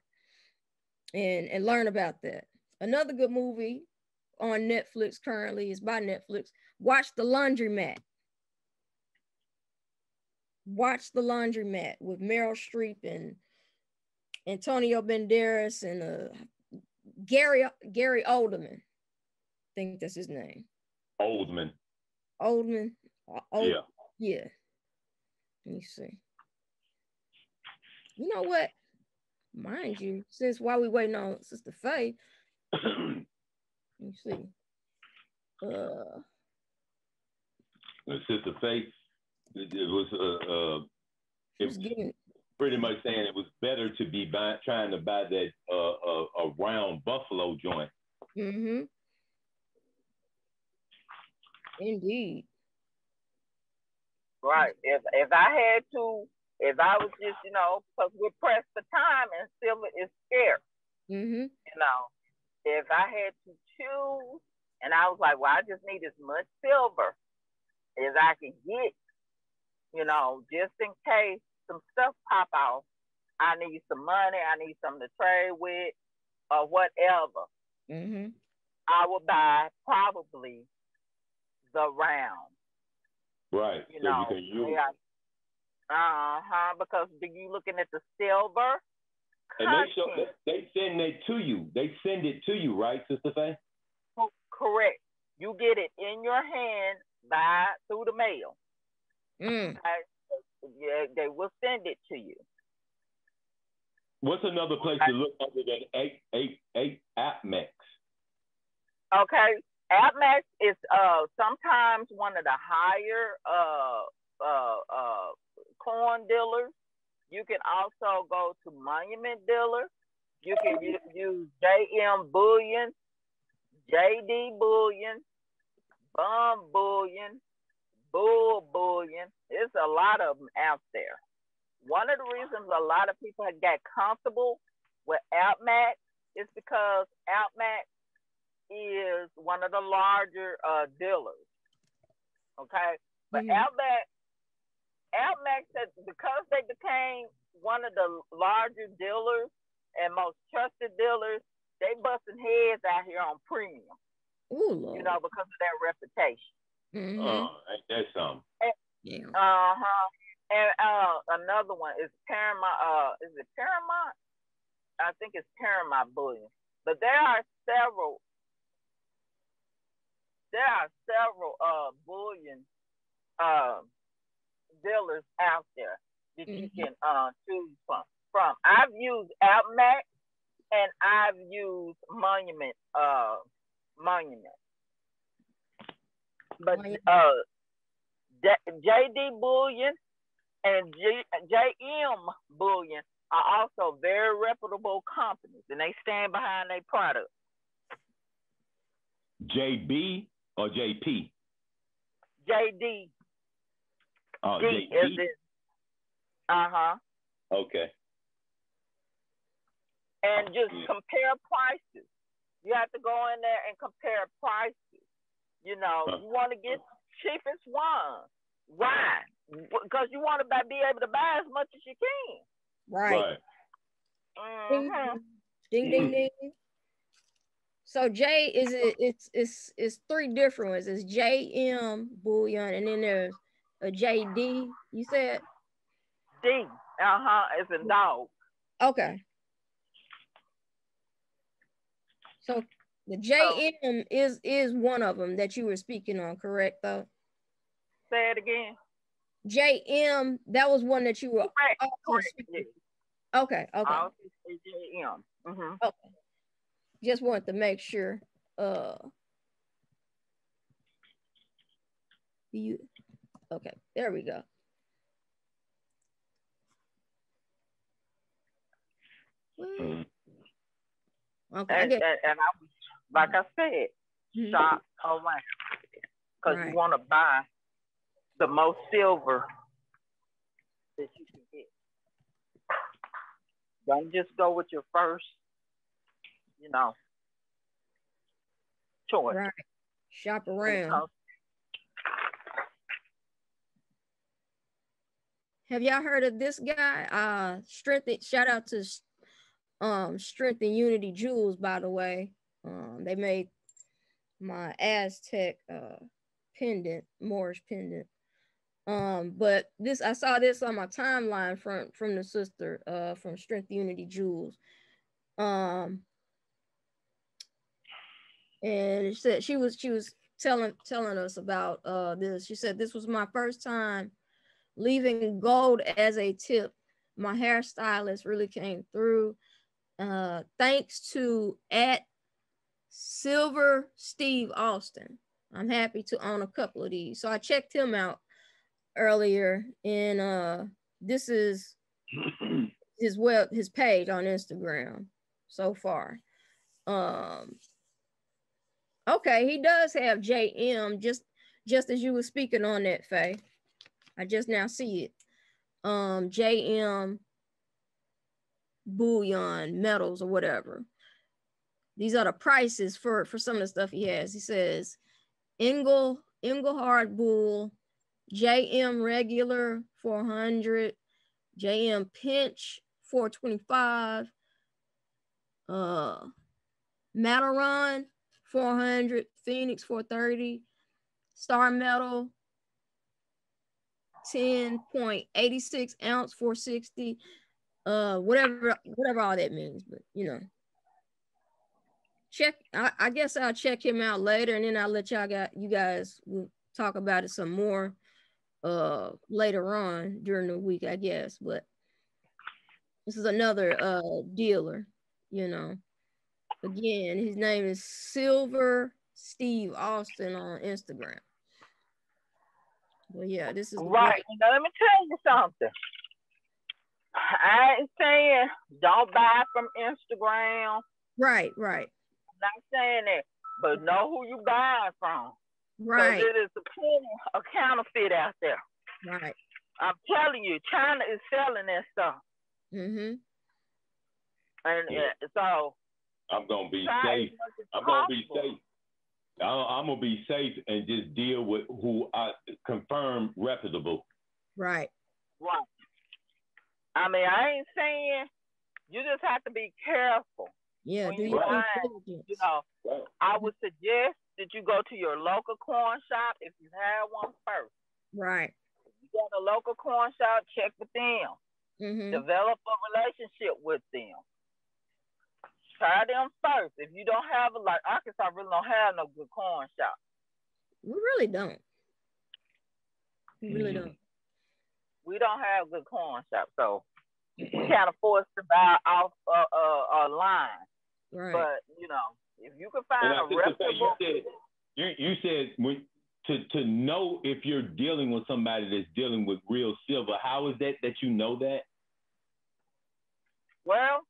And and learn about that. Another good movie on netflix currently is by netflix watch the laundromat watch the laundromat with meryl streep and Antonio Banderas and uh, Gary Gary Oldman. I think that's his name. Oldman. Oldman. Old, yeah. Yeah. Let me see. You know what? Mind you, since while we waiting on Sister Faye, let me see. Uh, Sister Faye, it, it was uh, uh it, was getting, pretty much saying it was better to be buy, trying to buy that uh, uh, a round buffalo joint. Mm-hmm. Indeed. Right. If if I had to, if I was just, you know, because we're pressed for time and silver is scarce. Mm-hmm. You know, if I had to choose, and I was like, well, I just need as much silver as I can get, you know, just in case some stuff pop off, I need some money, I need something to trade with, or whatever. Mm-hmm. I will buy probably the round. Right. You so know, you yeah. Uh huh. Because you looking at the silver. And they show they, they send it to you. They send it to you, right, Sister Faye? Correct. You get it in your hand by through the mail. Mm. Okay? yeah, they will send it to you. What's another place to look other than eight eight eight APMEX? Okay, APMEX is uh sometimes one of the higher uh uh uh corn dealers. You can also go to Monument Dealer. You can use JM Bullion, JD Bullion, Bum Bullion, bull bullion. There's a lot of them out there. One of the reasons a lot of people have got comfortable with APMEX is because APMEX is one of the larger uh, dealers. Okay, but mm-hmm. APMEX said because they became one of the larger dealers and most trusted dealers, they busting heads out here on premium. Ooh, you know, because of their reputation. Mm-hmm. Oh, that's something. Yeah. Uh huh. And uh, another one is Paramount. Uh, is it Paramount? I think it's Paramount Bullion. But there are several. There are several uh bullion uh dealers out there that mm-hmm. you can uh choose from. From I've used APMEX and I've used Monument uh Monument. But uh, JD Bullion and J, JM Bullion are also very reputable companies, and they stand behind their product. JB or JP? JD. Oh, JD. Uh huh. Okay. And just yeah. compare prices. You have to go in there and compare prices. You know, huh. you want to get cheapest one. Why? Because you want to be able to buy as much as you can. Right. right. Mm-hmm. Ding ding ding. So J is it it's it's it's three different ones. It's JM bullion and then there's a JD. You said D. Uh-huh. It's a dog. Okay. So the JM oh. is is one of them that you were speaking on, correct though? Say it again. JM, that was one that you were correct. correct. Okay, okay. JM. Mm-hmm. Okay. Just wanted to make sure. Uh you okay, there we go. Okay. And, and, and I was, like I said, mm-hmm. shop around because right. you want to buy the most silver that you can get. Don't just go with your first, you know, choice. Right. Shop around. Have y'all heard of this guy? Uh, strength. Shout out to um Strength and Unity Jewels, by the way. Um, they made my Aztec uh pendant, Moorish pendant. Um, but this I saw this on my timeline from from the sister uh from Strength Unity Jewels. Um and she said she was she was telling telling us about uh this. She said this was my first time leaving gold as a tip. My hairstylist really came through uh, thanks to at Silver Steve Austin. I'm happy to own a couple of these. So I checked him out earlier, and uh, this is his web his page on Instagram so far. Um, okay, he does have JM just just as you were speaking on that, Faye. I just now see it. Um, JM bullion, metals, or whatever. These are the prices for, for some of the stuff he has. He says Engel, Engelhard Bull, JM regular 400, JM pinch 425, uh, Mataron 400, Phoenix 430, Star Metal 10.86 ounce 460, uh whatever whatever all that means but you know. Check I, I, guess i'll check him out later and then i'll let y'all got you guys will talk about it some more uh later on during the week i guess but this is another uh dealer you know. Again his name is silver steve austin on instagram. Well yeah this is right. Now let me tell you something I ain't saying don't buy from Instagram. Right, right. I'm not saying that, but know who you buying from. Right. It is a plenty of counterfeit out there. Right. I'm telling you, China is selling that stuff. Mm-hmm. And yeah. so I'm gonna be safe. I'm gonna be safe. I'm gonna be safe and just deal with who I confirm reputable. Right. Right. I mean, I ain't saying you just have to be careful. Yeah, do you, you know, I would suggest that you go to your local corn shop if you have one first. Right. If you got a local corn shop, check with them. Mm-hmm. Develop a relationship with them. Try them first. If you don't have a like Arkansas really don't have no good corn shop. We really don't. We really mm-hmm. don't we don't have good corn shop, so we can't afford to buy off uh, uh, a line. Right. But you know, if you can find a reputable, you said you, you said when to to know if you're dealing with somebody that's dealing with real silver? How is that that you know that? Well,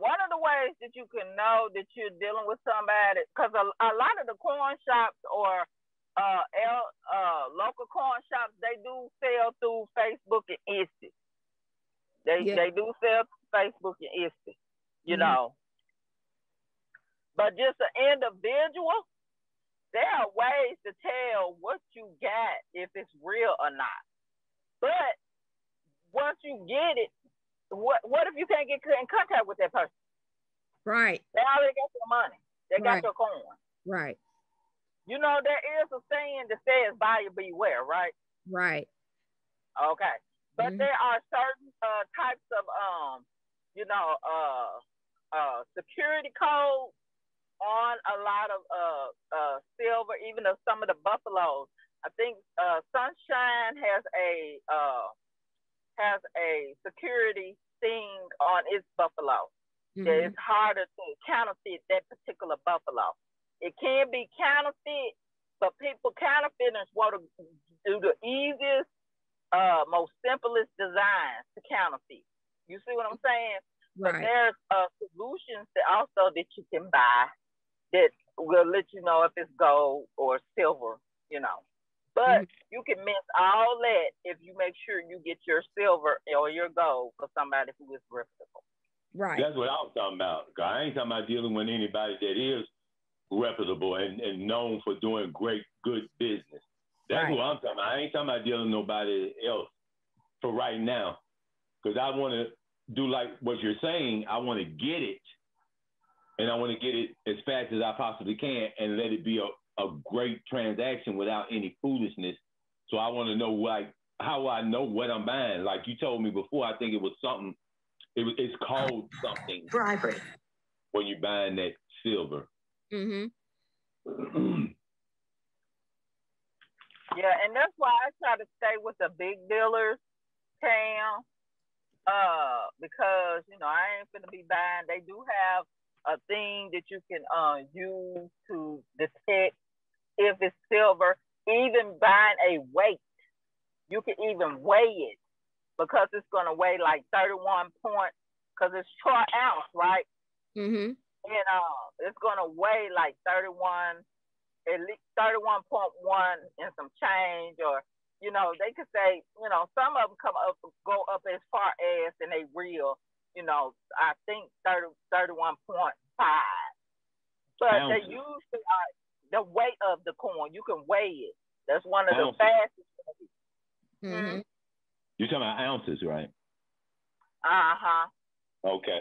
one of the ways that you can know that you're dealing with somebody, because a, a lot of the corn shops or uh, L, uh, local corn shops, they do sell through Facebook and Insta. They yeah. they do sell through Facebook and Insta, you mm-hmm. know. But just an individual, there are ways to tell what you got if it's real or not. But once you get it, what what if you can't get in contact with that person? Right. They already got your money. They got right. your coin. Right. You know, there is a saying that says buyer beware, right? Right. Okay. But mm-hmm. there are certain uh, types of um, you know, uh uh security codes on a lot of uh uh silver, even of some of the buffaloes. I think uh Sunshine has a uh has a security thing on its buffalo. Mm-hmm. It's harder to counterfeit that particular buffalo. It can be counterfeit, but people counterfeiters want to do the easiest, uh, most simplest designs to counterfeit. You see what I'm saying? Right. But there's uh, solutions that also that you can buy that will let you know if it's gold or silver, you know. But mm-hmm. you can miss all that if you make sure you get your silver or your gold for somebody who is reputable. Right. That's what I was talking about. I ain't talking about dealing with anybody that is reputable and, and known for doing great, good business. That's right. what I'm talking about. I ain't talking about dealing with nobody else for right now. Because I want to do like what you're saying. I want to get it. And I want to get it as fast as I possibly can and let it be a a great transaction without any foolishness. So I want to know like how I know what I'm buying. Like you told me before, I think it was something. It was it's called something. Bribery. When you're buying that silver. Mm-hmm. yeah, and that's why I try to stay with the big dealers, Cam. Uh, because you know I ain't gonna be buying. They do have a thing that you can uh use to detect if it's silver, even buying a weight, you can even weigh it because it's going to weigh like 31 points because it's troy ounce, right? Mm-hmm. And uh, it's going to weigh like 31, at least 31.1 and some change, or you know, they could say, you know, some of them come up, go up as far as, and they real, you know, I think 30, 31.5. But Ounces. they usually are the weight of the corn. You can weigh it. That's one of ounces. the fastest. Mm-hmm. You're talking about ounces, right? Uh huh. Okay.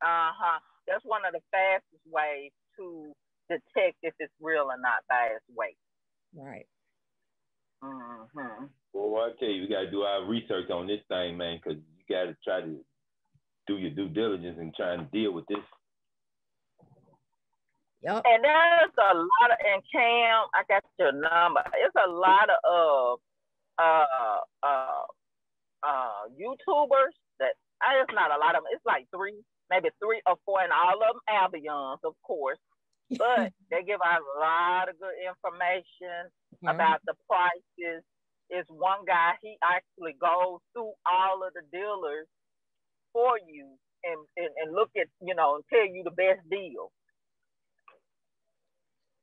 Uh huh. That's one of the fastest ways to detect if it's real or not by its weight. Right. Mm-hmm. Well, I tell you, we gotta do our research on this thing, man, because you gotta try to do your due diligence and try and deal with this Yep. And there's a lot of and Cam, I got your number. It's a lot of uh uh uh YouTubers that I it's not a lot of them. It's like three, maybe three or four, and all of them Albions, of course. But they give out a lot of good information about the prices. It's one guy, he actually goes through all of the dealers for you and, and, and look at, you know, and tell you the best deal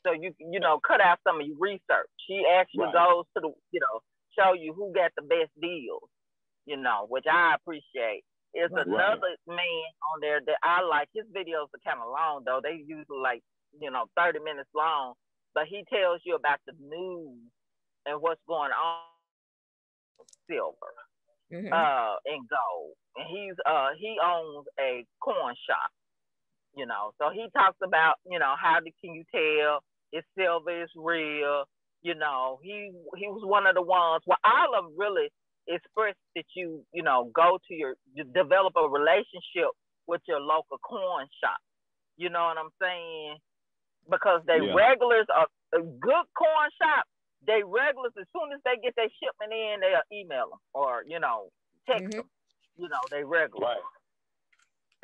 so you you know cut out some of your research. She actually right. goes to the you know show you who got the best deals, you know, which I appreciate. It's right. another man on there that I like. His videos are kind of long though. They usually like you know thirty minutes long, but he tells you about the news and what's going on silver mm-hmm. uh and gold. And he's uh he owns a corn shop you know. So he talks about, you know, how can you tell if silver is real. You know, he he was one of the ones. Well, all of them really express that you you know go to your you develop a relationship with your local corn shop. You know what I'm saying? Because they yeah. regulars are a good corn shop. They regulars as soon as they get their shipment in, they'll email them or you know text mm-hmm. them. You know they regular. Right.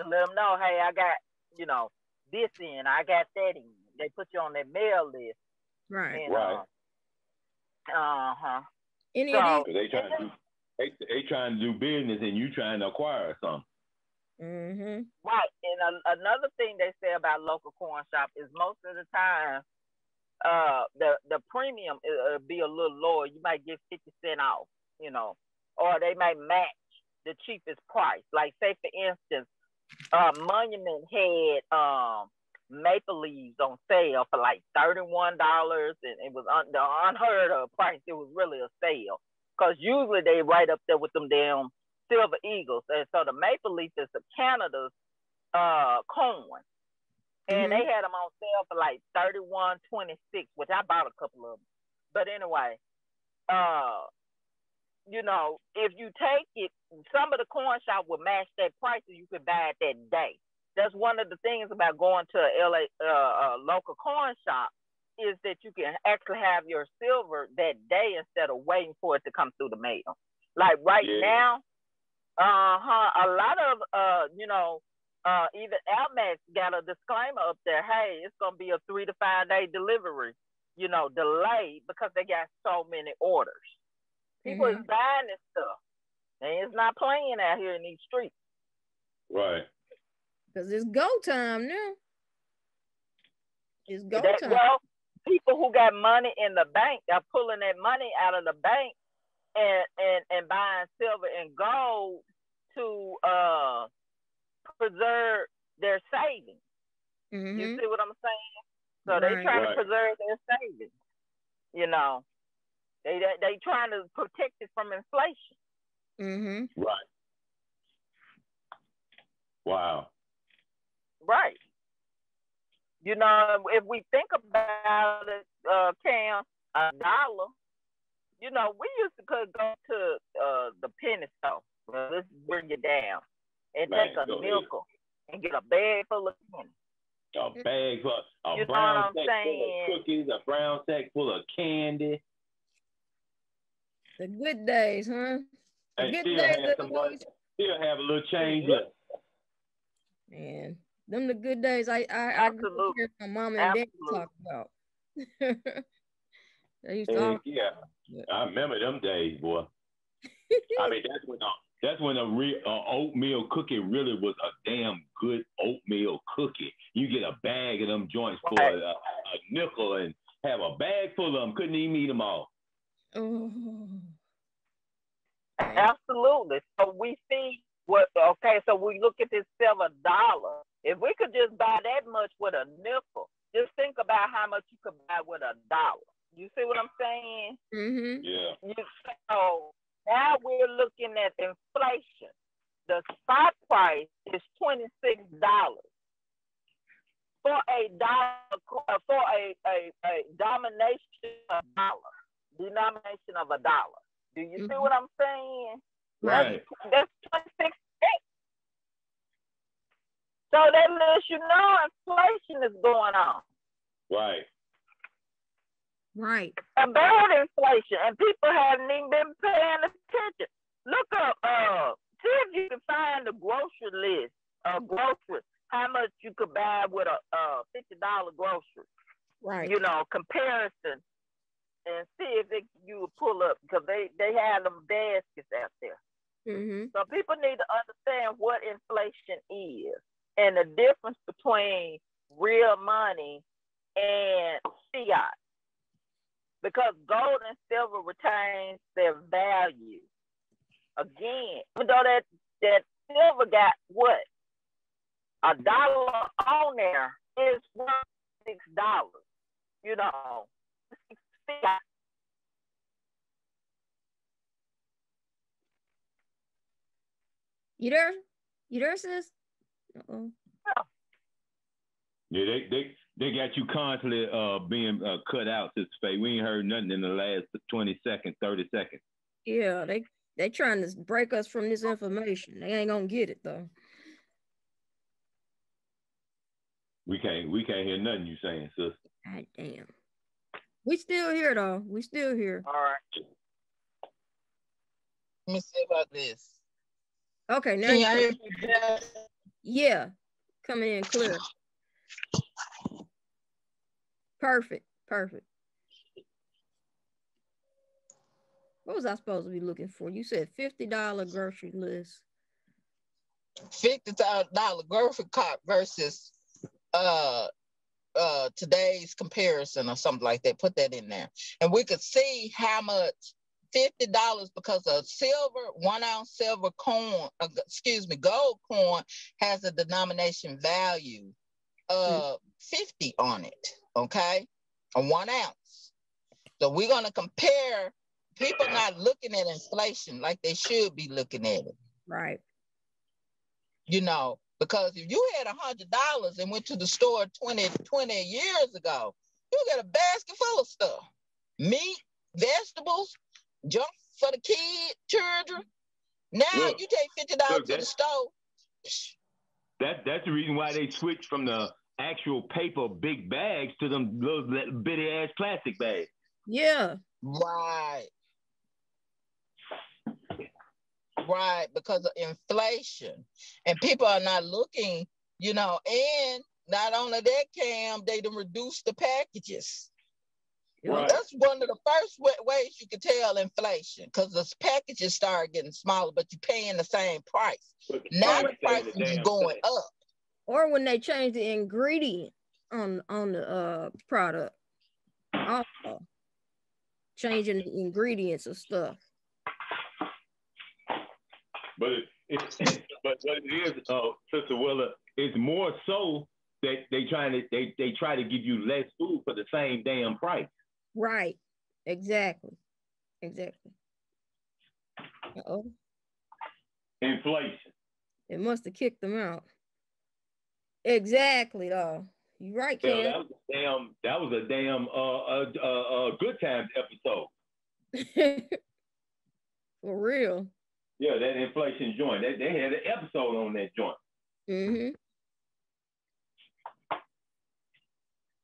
To let them know, hey, I got you know this in, I got that in they put you on their mail list. Right. You know? Right. Uh huh. Any So- of They trying to do, they, they trying to do business and you trying to acquire something. Mm-hmm. Right. And a, another thing they say about local corn shop is most of the time, uh, the the premium will be a little lower. You might get fifty cent off, you know, or they might match the cheapest price. Like say for instance, uh, Monument had um maple leaves on sale for like thirty one dollars, and it was un- the unheard of price. It was really a sale because usually they right up there with them damn silver eagles, and so the maple leaf is the Canada's uh corn. And Mhm. they had them on sale for like thirty one twenty six, which I bought a couple of them. But anyway, uh, you know, if you take it, some of the corn shop will match that price, and you could buy it that day. That's one of the things about going to a LA uh, uh, local corn shop is that you can actually have your silver that day instead of waiting for it to come through the mail. Like right Yeah. now, uh huh, a lot of uh, you know, uh, even APMEX got a disclaimer up there. Hey, it's gonna be a three to five day delivery, you know, delay because they got so many orders. People is buying this stuff, and it's not playing out here in these streets. Right. Because it's go time now. It's go That- time. well, people who got money in the bank are pulling that money out of the bank and and and buying silver and gold to uh preserve their savings. Mhm. You see what I'm saying? So they Right. trying Right. to preserve their savings. You know, they they, they trying to protect it from inflation. Mm-hmm. Right. Wow. Right. You know, if we think about it, uh, Cam, a dollar, you know, we used to could go to uh, the penny store. Well, let's bring it down and Man, take a go nickel and get a bag full of pennies. A bag full, a You know brown what sack saying? full of cookies, a brown sack full of candy, The good days, huh? The and good still days have of some the money, boys. still have a little change left. Man, them the good days. I I, I Absolutely. hearing my mom and dad talk about. they used to Heck always, yeah, I remember them days, boy. I mean, that's when a, that's when a real uh, oatmeal cookie really was a damn good oatmeal cookie. You get a bag of them joints for a, a, a nickel and have a bag full of them. Couldn't even eat them all. oh, Absolutely. So we see what okay, so we look at this seven dollar. If we could just buy that much with a nickel, just think about how much you could buy with a dollar. You see what I'm saying? mm-hmm. Yeah. You so now we're looking at inflation. The spot price is twenty six dollars for a dollar for a, a, a domination of dollar, denomination of a dollar. Do you see Mhm. what I'm saying? Right. That's twenty six cents. So that lets you know inflation is going on. Right. Right. about inflation, and people haven't even been paying attention. Look up, uh, see if you can find the grocery list, uh, grocery, how much you could buy with a uh fifty dollar grocery, Right. you know, comparison, and see if it, you will pull up because they they have them baskets out there. mm-hmm. So people need to understand what inflation is and the difference between real money and fiat. Because gold and silver retains their value. Again, even though that, that silver got what? A dollar on there is worth six dollars. You know. You there? You there, sis? Uh-oh. Yeah, they they they got you constantly uh being uh, cut out, Sister Faye. We ain't heard nothing in the last twenty seconds, thirty seconds. Yeah, they they trying to break us from this information. They ain't gonna get it though. We can't we can't hear nothing you saying, sister. God damn. We still here though. We still here. All right. Let me see about this. Okay, now Can you y'all hear me better? Yeah, coming in clear. Perfect, perfect. What was I supposed to be looking for? You said $50 grocery list. $50 grocery cart versus uh uh today's comparison or something like that. Put that in there. And we could see how much $50 because a silver, one ounce silver coin, uh, excuse me, gold coin has a denomination value of 50 on it, okay? A one ounce. So we're going to compare, people not looking at inflation like they should be looking at it. Right. You know, because if you had a hundred dollars and went to the store 20, 20 years ago, you get a basket full of stuff. Meat, vegetables, junk for the kid, children. Now look, you take fifty dollars to the store. That that's the reason why they switched from the actual paper big bags to them little bitty ass plastic bags. Yeah. Right. Right, because of inflation. And people are not looking, you know, and not only that, Cam, they done reduce the packages. Right. That's one of the first ways you can tell inflation because the packages start getting smaller, but you're paying the same price. Now the price is going up. Or when they change the ingredient on on the uh, product, also changing the ingredients of stuff. But it, it but what it is, uh, Sister Willa, it's more so that they trying to they they try to give you less food for the same damn price. Right. Exactly. Exactly. oh. Inflation. It must have kicked them out. Exactly, though. You right, Ken. Yeah, that was a damn. That was a damn. Uh, uh, uh, uh good times episode. For real. Yeah, that inflation joint. They, they had an episode on that joint. Mm-hmm.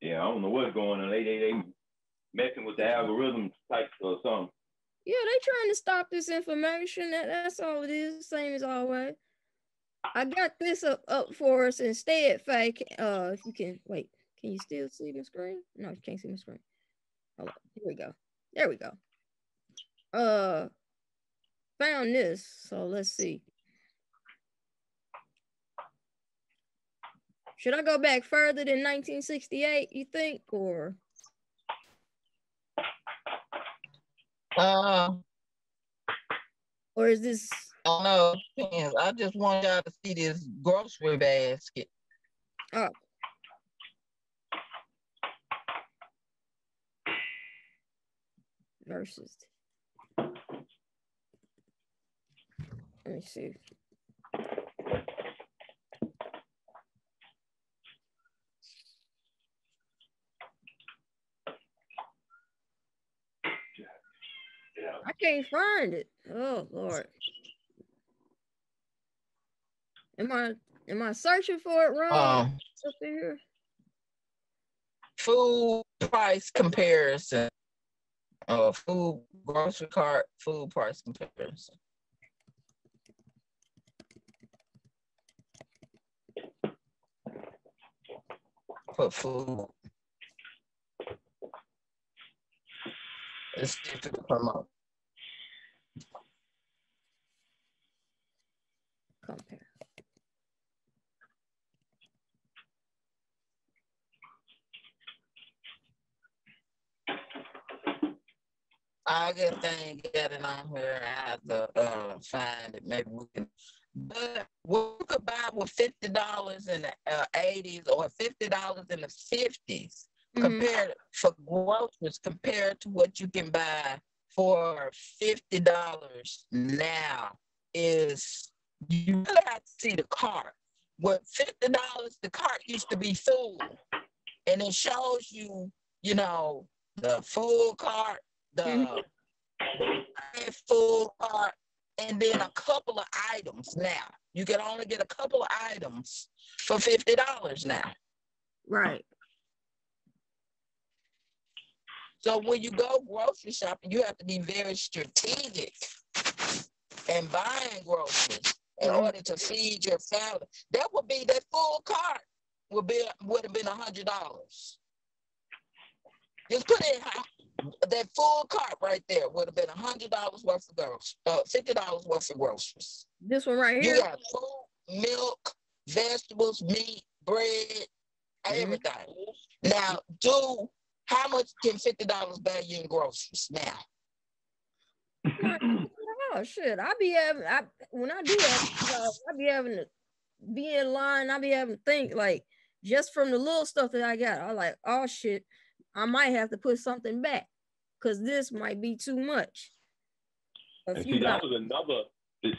Yeah, I don't know what's going on. They they they messing with the algorithm type or something. Yeah, they trying to stop this information. That, that's all it is, same as always. I got this up, up for us instead, Faye. Uh, if you can wait, can you still see the screen? No, you can't see the screen. Hold on. Here we go. There we go. Uh, found this. So let's see. Should I go back further than 1968? You think, or? Uh, or is this? I don't know. I just want y'all to see this grocery basket. Oh. Versus. Let me see. I can't find it. Oh Lord. Am I am I searching for it wrong? Um, up here. Food price comparison. Oh, food grocery cart food price comparison. Put food. It's difficult to come up. Compare. I get it on here. I have to uh, find it. Maybe we can. But we could buy with fifty dollars in the uh, eighties or fifty dollars in the 50s mm-hmm. compared for groceries compared to what you can buy for fifty dollars now is you really have to see the cart. What fifty dollars, the cart used to be full, and it shows you, you know, the full cart, the mm-hmm. full cart, and then a couple of items. Now you can only get a couple of items for fifty dollars now. Right. So when you go grocery shopping, you have to be very strategic and buying groceries in order to feed your family. That would be that full cart would be would have been a hundred dollars. Just put it that full cart right there would have been a hundred dollars worth of groceries, uh, fifty dollars worth of groceries. This one right here. You got food, milk, vegetables, meat, bread, mm-hmm. everything. Now, do how much can fifty dollars buy you in groceries now? Oh shit! I be having I when I do that, I be having to be in line. I be having to think like just from the little stuff that I got. I like, oh shit, I might have to put something back because this might be too much. And see, that was another.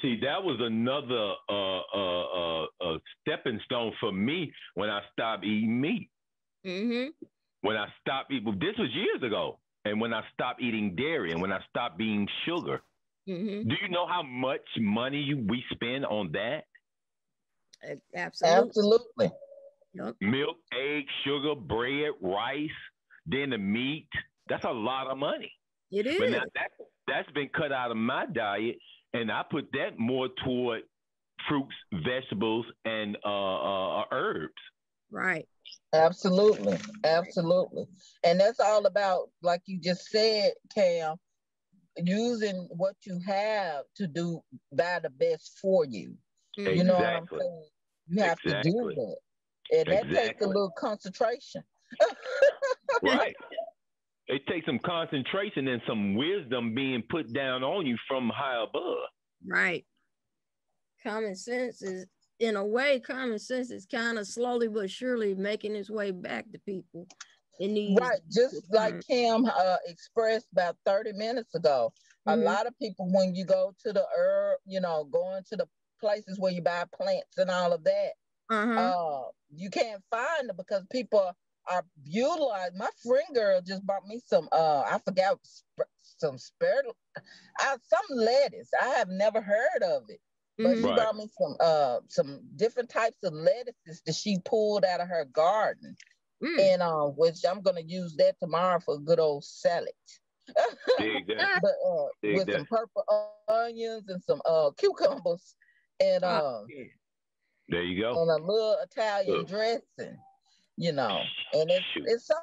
See, that was another uh, uh, uh, stepping stone for me when I stopped eating meat. Mm-hmm. When I stopped eating, this was years ago, and when I stopped eating dairy, and when I stopped being sugar. Mm-hmm. Do you know how much money we spend on that? Absolutely. Absolutely. Yep. Milk, eggs, sugar, bread, rice, then the meat. That's a lot of money. It is. But now that, that's been cut out of my diet, and I put that more toward fruits, vegetables, and uh, uh, herbs. Right. Absolutely. Absolutely. And that's all about, like you just said, Cam, using what you have to do by the best for you. Exactly. You know what I'm saying? You have exactly. to do that. And that exactly. takes a little concentration. right. It takes some concentration and some wisdom being put down on you from high above. Right. Common sense is, in a way, common sense is kind of slowly but surely making its way back to people. Right, just like Kim uh, expressed about 30 minutes ago. Mm-hmm. A lot of people, when you go to the herb, you know, going to the places where you buy plants and all of that, uh-huh. uh, you can't find them because people are utilized. My friend girl just bought me some. Uh, I forgot some spare, uh, some lettuce. I have never heard of it, but mm-hmm. she right. brought me some uh some different types of lettuces that she pulled out of her garden, mm. and uh, which I'm gonna use that tomorrow for a good old salad. but, uh, with that. some purple onions and some uh cucumbers and uh, oh, there you go and a little Italian Look. dressing you know, and it's Shoot. it's so.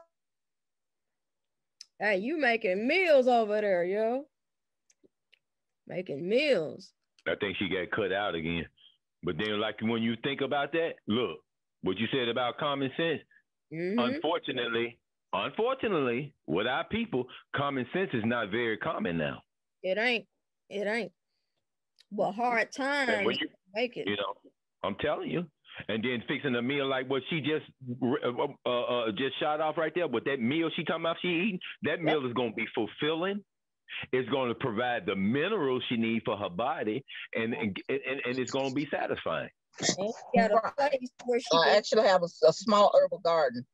Hey, you making meals over there, yo. Making meals. I think she got cut out again. But then, like when you think about that, look what you said about common sense. Mm-hmm. Unfortunately, unfortunately, with our people, common sense is not very common now. It ain't. It ain't. But hard times you, make it. You know, I'm telling you, and then fixing a meal like what she just uh, uh, uh, just shot off right there. But that meal she talking about she eating, that meal is going to be fulfilling. It's going to provide the minerals she needs for her body, and and, and, and it's going to be satisfying. I actually have a, a small herbal garden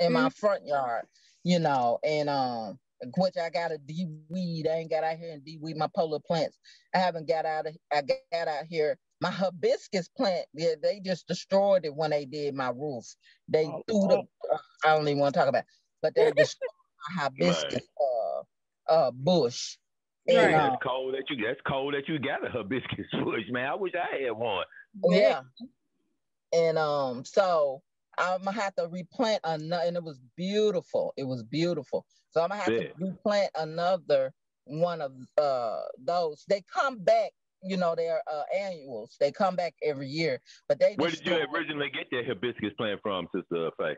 in mm-hmm. my front yard, you know, and um, which I got to de-weed. I ain't got out here and de-weed my polar plants. I haven't got out of I got out here my hibiscus plant, yeah, they just destroyed it when they did my roof. They oh, threw the, uh, I don't even want to talk about, it, but they destroyed my hibiscus uh, uh, bush. And, that's uh, cold that you that's cold that you got a hibiscus bush, man. I wish I had one. Yeah. And um, so I'm gonna have to replant another, and it was beautiful. It was beautiful. So I'm gonna have yeah. to replant another one of uh those. They come back you know, their uh, annuals. They come back every year, but they. Where did you originally get that hibiscus plant from, Sister Faye?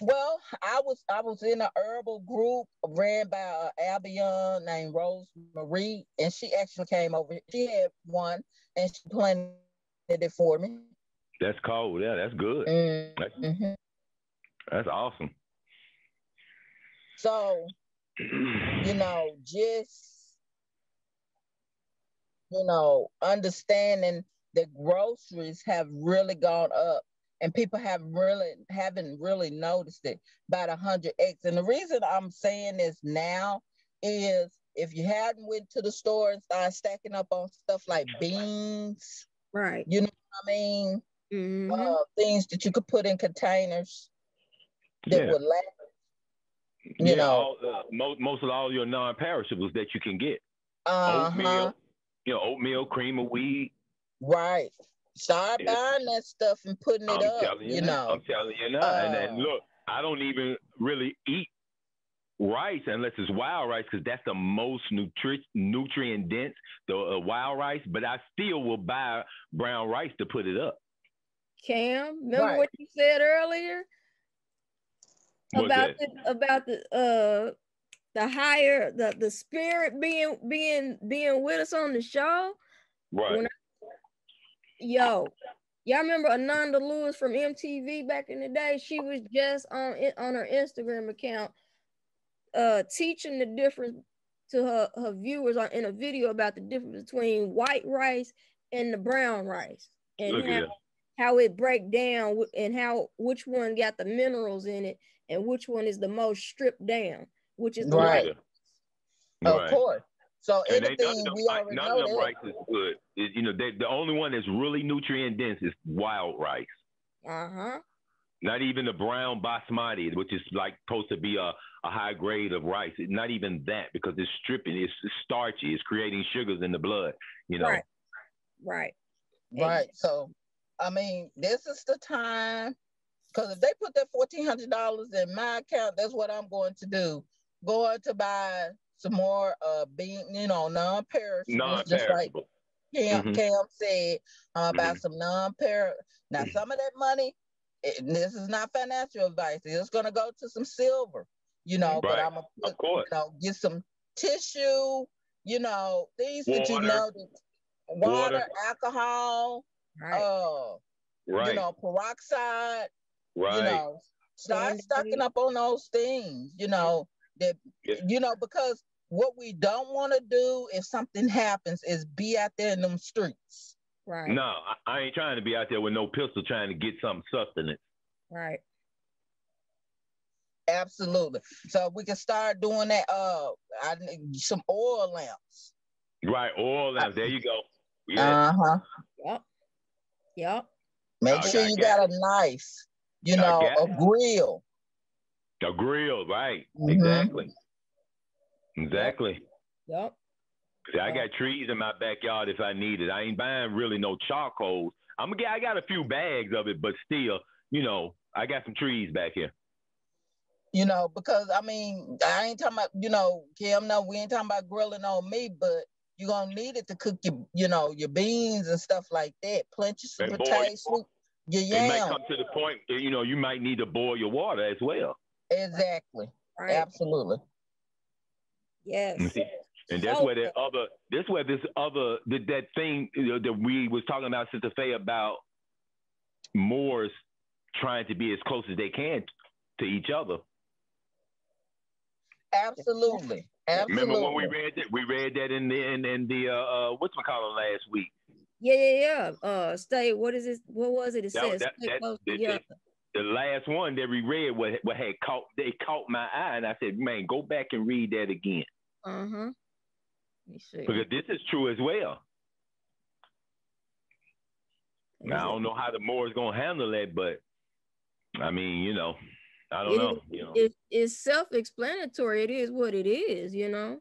Well, I was I was in an herbal group ran by uh, Albion named Rose Marie, and she actually came over. She had one, and she planted it for me. That's cold. Yeah, that's good. Mm-hmm. That's, that's awesome. So, you know, just you know, understanding that groceries have really gone up and people have really haven't really noticed it about 100x and the reason i'm saying this now is if you hadn't went to the store and started stacking up on stuff like beans right you know what i mean mm-hmm. uh, things that you could put in containers that yeah. would last you yeah, know all, uh, most, most of all your non-perishables that you can get uh-huh. oatmeal you know, oatmeal, cream of wheat. Right. Start it's, buying that stuff and putting it I'm up. You, you know, I'm telling you now. Uh, and, and look, I don't even really eat rice unless it's wild rice because that's the most nutri- nutrient dense, the uh, wild rice. But I still will buy brown rice to put it up. Cam, remember right. what you said earlier about the, about the uh the higher the the spirit being being being with us on the show. Right. I, yo, y'all remember Ananda Lewis from MTV back in the day? She was just on on her Instagram account uh teaching the difference to her, her viewers on in a video about the difference between white rice and the brown rice and how, how it break down and how which one got the minerals in it and which one is the most stripped down, which is right. Of right. course. So and anything we already none know of them rice is good. It, you know, they, the only one that's really nutrient dense is wild rice. Uh huh. Not even the brown basmati, which is like supposed to be a, a high grade of rice. Not even that because it's stripping, it's, it's starchy, it's creating sugars in the blood. You know. Right. Right. Right. So, I mean, this is the time because if they put that fourteen hundred dollars in my account, that's what I'm going to do. Going to buy some more uh being, you know, non-perishable, non-perishable. just like Cam, mm-hmm. Cam said uh, about mm-hmm. some non-per. Now, mm-hmm. some of that money it, this is not financial advice. It's going to go to some silver, you know, right. but I'm going to you know, get some tissue, you know, things water. that you know, that water, water. alcohol, right. uh, right. you know, peroxide, right. you know, start stocking up on those things, you know, that, yeah. you know, because what we don't want to do if something happens is be out there in them streets. Right. No, I, I ain't trying to be out there with no pistol trying to get some sustenance. Right. Absolutely. So we can start doing that. Uh, I need some oil lamps. Right, oil lamps. There you go. Yeah. Uh huh. Yep. Yep. Make sure you got, a knife. you know, a grill. A grill, right? Mm-hmm. Exactly. Exactly. Yep. See, I got trees in my backyard if I need it. I ain't buying really no charcoal. I'm gonna get. I got a few bags of it, but still, you know, I got some trees back here. You know, because I mean, I ain't talking about, you know, Kim. No, we ain't talking about grilling on me, but you're gonna need it to cook your, you know, your beans and stuff like that. Plenty of potatoes, your yam. It might come to the point, eh, you know, you might need to boil your water as well. Exactly. Right. Absolutely. Yes. And that's where that other, this where this other, that, that thing that we was talking about, Sister Faye, about Moors trying to be as close as they can to each other. Absolutely. Absolutely. Remember when we read that? We read that in the in, in the uh, uh what's we call it last week. Yeah, yeah, yeah. Uh, stay. What is it? What was it? It that, says that, that. The, the last one that we read, what what had caught they caught my eye, and I said, "Man, go back and read that again." Uh huh. Because this is true as well. Now, I don't know how the Moors gonna handle that, but I mean, you know, I don't it, know. You know. It, it's self-explanatory. It is what it is, you know.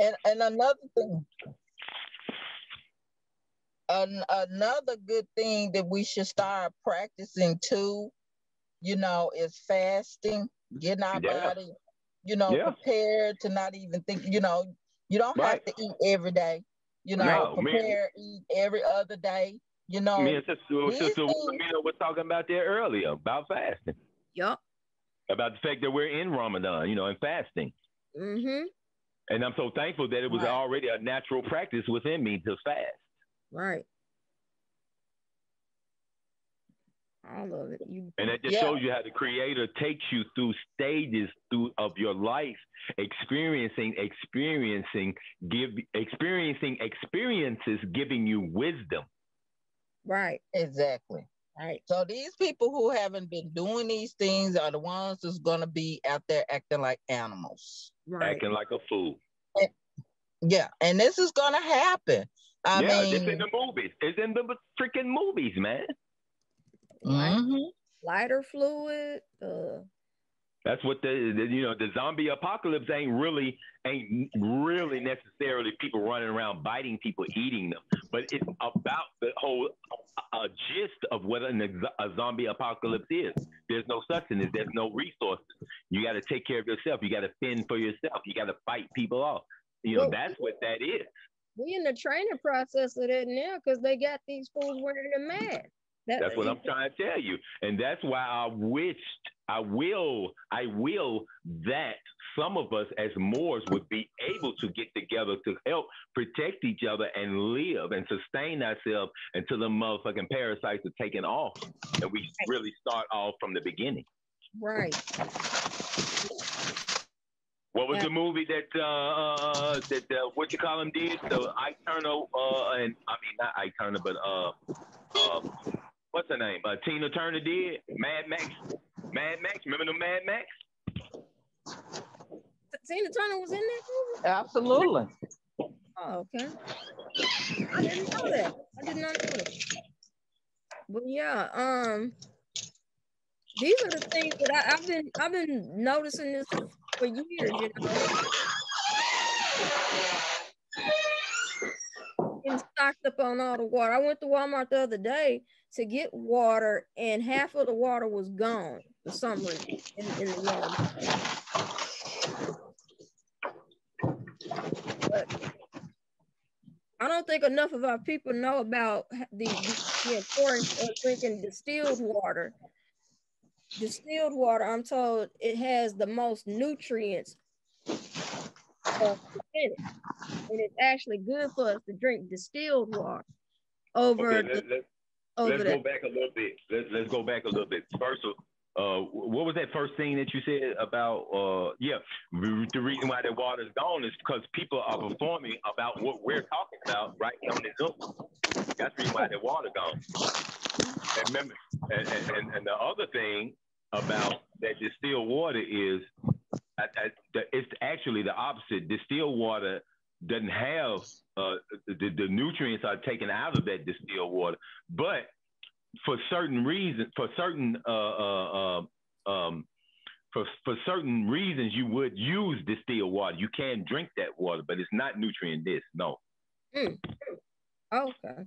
And and another thing, an, another good thing that we should start practicing too, you know, is fasting, getting our yeah. body, you know, yeah. prepared to not even think, you know, you don't right. have to eat every day. You know, no, prepare, eat every other day. You know, me and Sister, Sister Mina were talking about that earlier about fasting. Yep. About the fact that we're in Ramadan, you know, and fasting. Mm-hmm. And I'm so thankful that it was right. already a natural practice within me to fast. Right. All of it. You, and that just yeah. shows you how the creator takes you through stages through of your life, experiencing, experiencing, give experiencing experiences, giving you wisdom. Right. Exactly. Right. So these people who haven't been doing these things are the ones that's gonna be out there acting like animals. Right. Acting like a fool. And, yeah, and this is gonna happen. I yeah, mean, it's in the movies. It's in the freaking movies, man. Mm-hmm. Lighter fluid. Uh, that's what the, the, you know the zombie apocalypse ain't really ain't really necessarily people running around biting people eating them, but it's about the whole uh, gist of what an, a zombie apocalypse is. There's no sustenance. There's no resources. You got to take care of yourself. You got to fend for yourself. You got to fight people off. You know, well, that's what that is. We in the training process of that now because they got these fools wearing a mask. That, that's what I'm trying to tell you. And that's why I wished, I will, I will that some of us as Moors would be able to get together to help protect each other and live and sustain ourselves until the motherfucking parasites are taken off and we really start off from the beginning. Right. What was yeah. the movie that uh, uh that uh, what you call him did? The Ike Turner uh and I mean not Ike Turner but uh uh what's her name? Uh, Tina Turner did Mad Max. Mad Max. Remember the Mad Max? Tina Turner was in that movie. Absolutely. Oh, okay. I didn't know that. I did not know that. But yeah, um, these are the things that I, have been I've been noticing this for years. You know, been stocked up on all the water. I went to Walmart the other day to get water, and half of the water was gone for some reason in, in the yard. But I don't think enough of our people know about the, the importance of drinking distilled water. Distilled water, I'm told, it has the most nutrients and it's actually good for us to drink distilled water over okay, let, the, over let's go back a little bit. Let's let's go back a little bit. First, uh, what was that first thing that you said about? Uh, yeah, the reason why the water's gone is because people are performing about what we're talking about right here on the Zoom. That's the reason why the water gone. And remember, and, and, and the other thing about that distilled water is it's actually the opposite. Distilled water doesn't have uh, the, the nutrients are taken out of that distilled water, but for certain reasons, for certain uh, uh, um, for for certain reasons, you would use distilled water. You can drink that water, but it's not nutrient dense. No. Mm. Okay.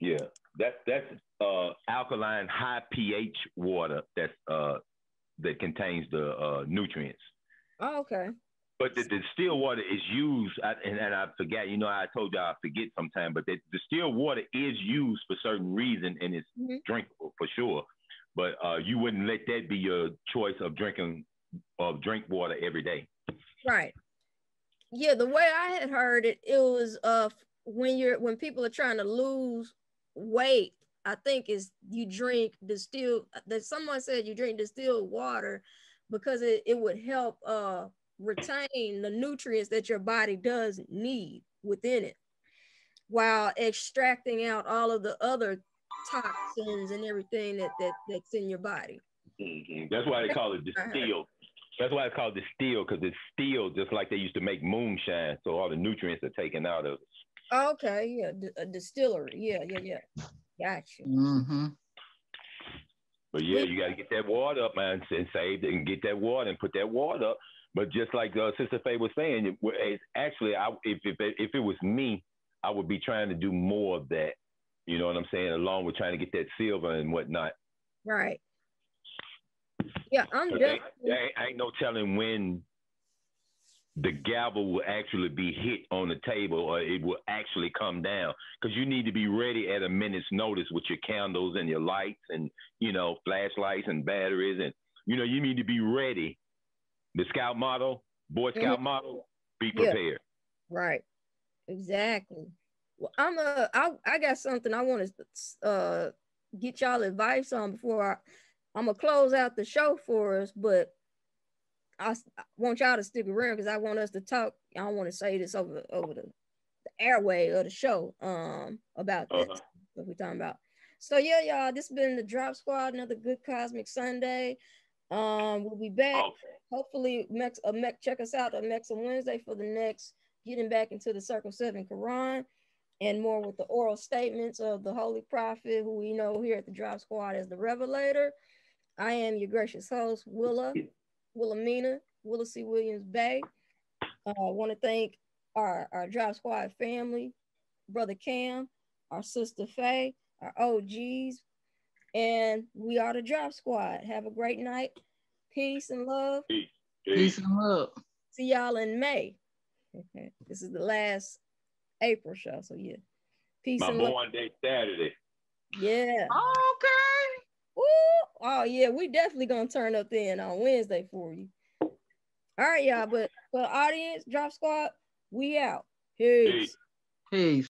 Yeah, that's that's uh, alkaline, high pH water that's uh, that contains the uh, nutrients. Oh, okay. But the, the still water is used, and, and I forget, you know, I told you I forget sometimes, but the, the still water is used for certain reason and it's mm-hmm. drinkable for sure. But uh, you wouldn't let that be your choice of drinking of drink water every day. Right. Yeah, the way I had heard it, it was uh when you're when people are trying to lose weight, I think is you drink distilled that someone said you drink distilled water because it, it would help uh retain the nutrients that your body does need within it while extracting out all of the other toxins and everything that, that that's in your body. Mm-hmm. That's why they call it distilled. That's why it's called distilled because it's steel just like they used to make moonshine. So all the nutrients are taken out of it. Okay, yeah, D- a distillery. Yeah, yeah, yeah. Gotcha. Mm-hmm. But yeah, you got to get that water up, man, and save it and get that water and put that water up but just like uh, Sister Faye was saying, it's actually, I, if, if, if it was me, I would be trying to do more of that. You know what I'm saying? Along with trying to get that silver and whatnot. Right. Yeah, I'm just. Ain't, ain't, ain't no telling when the gavel will actually be hit on the table or it will actually come down because you need to be ready at a minute's notice with your candles and your lights and you know flashlights and batteries and you know you need to be ready the scout model, Boy Scout mm-hmm. model, be prepared. Yeah. Right. Exactly. Well, I'm a I I got something I want to uh get y'all advice on before I I'm gonna close out the show for us, but I, I want y'all to stick around because I want us to talk. I don't want to say this over over the, the airway of the show um about uh-huh. this what we're talking about. So yeah, y'all, this has been the Drop Squad, another good cosmic Sunday. Um, we'll be back. Okay. Hopefully, uh, check us out on next Wednesday for the next getting back into the Circle Seven Quran and more with the oral statements of the Holy Prophet, who we know here at the Drop Squad as the Revelator. I am your gracious host, Willa, Wilhelmina, Willa C. Williams Bay. Uh, I want to thank our, our Drop Squad family, Brother Cam, our sister Faye, our OGs, and we are the Drop Squad. Have a great night. Peace and love. Peace, Peace and love. See y'all in May. Okay. This is the last April show. So yeah. Peace My and love. My born day Saturday. Yeah. Okay. Ooh. Oh yeah, we definitely gonna turn up then on Wednesday for you. All right, y'all. But for the audience, Drop Squad, we out. Peace. Peace. Peace.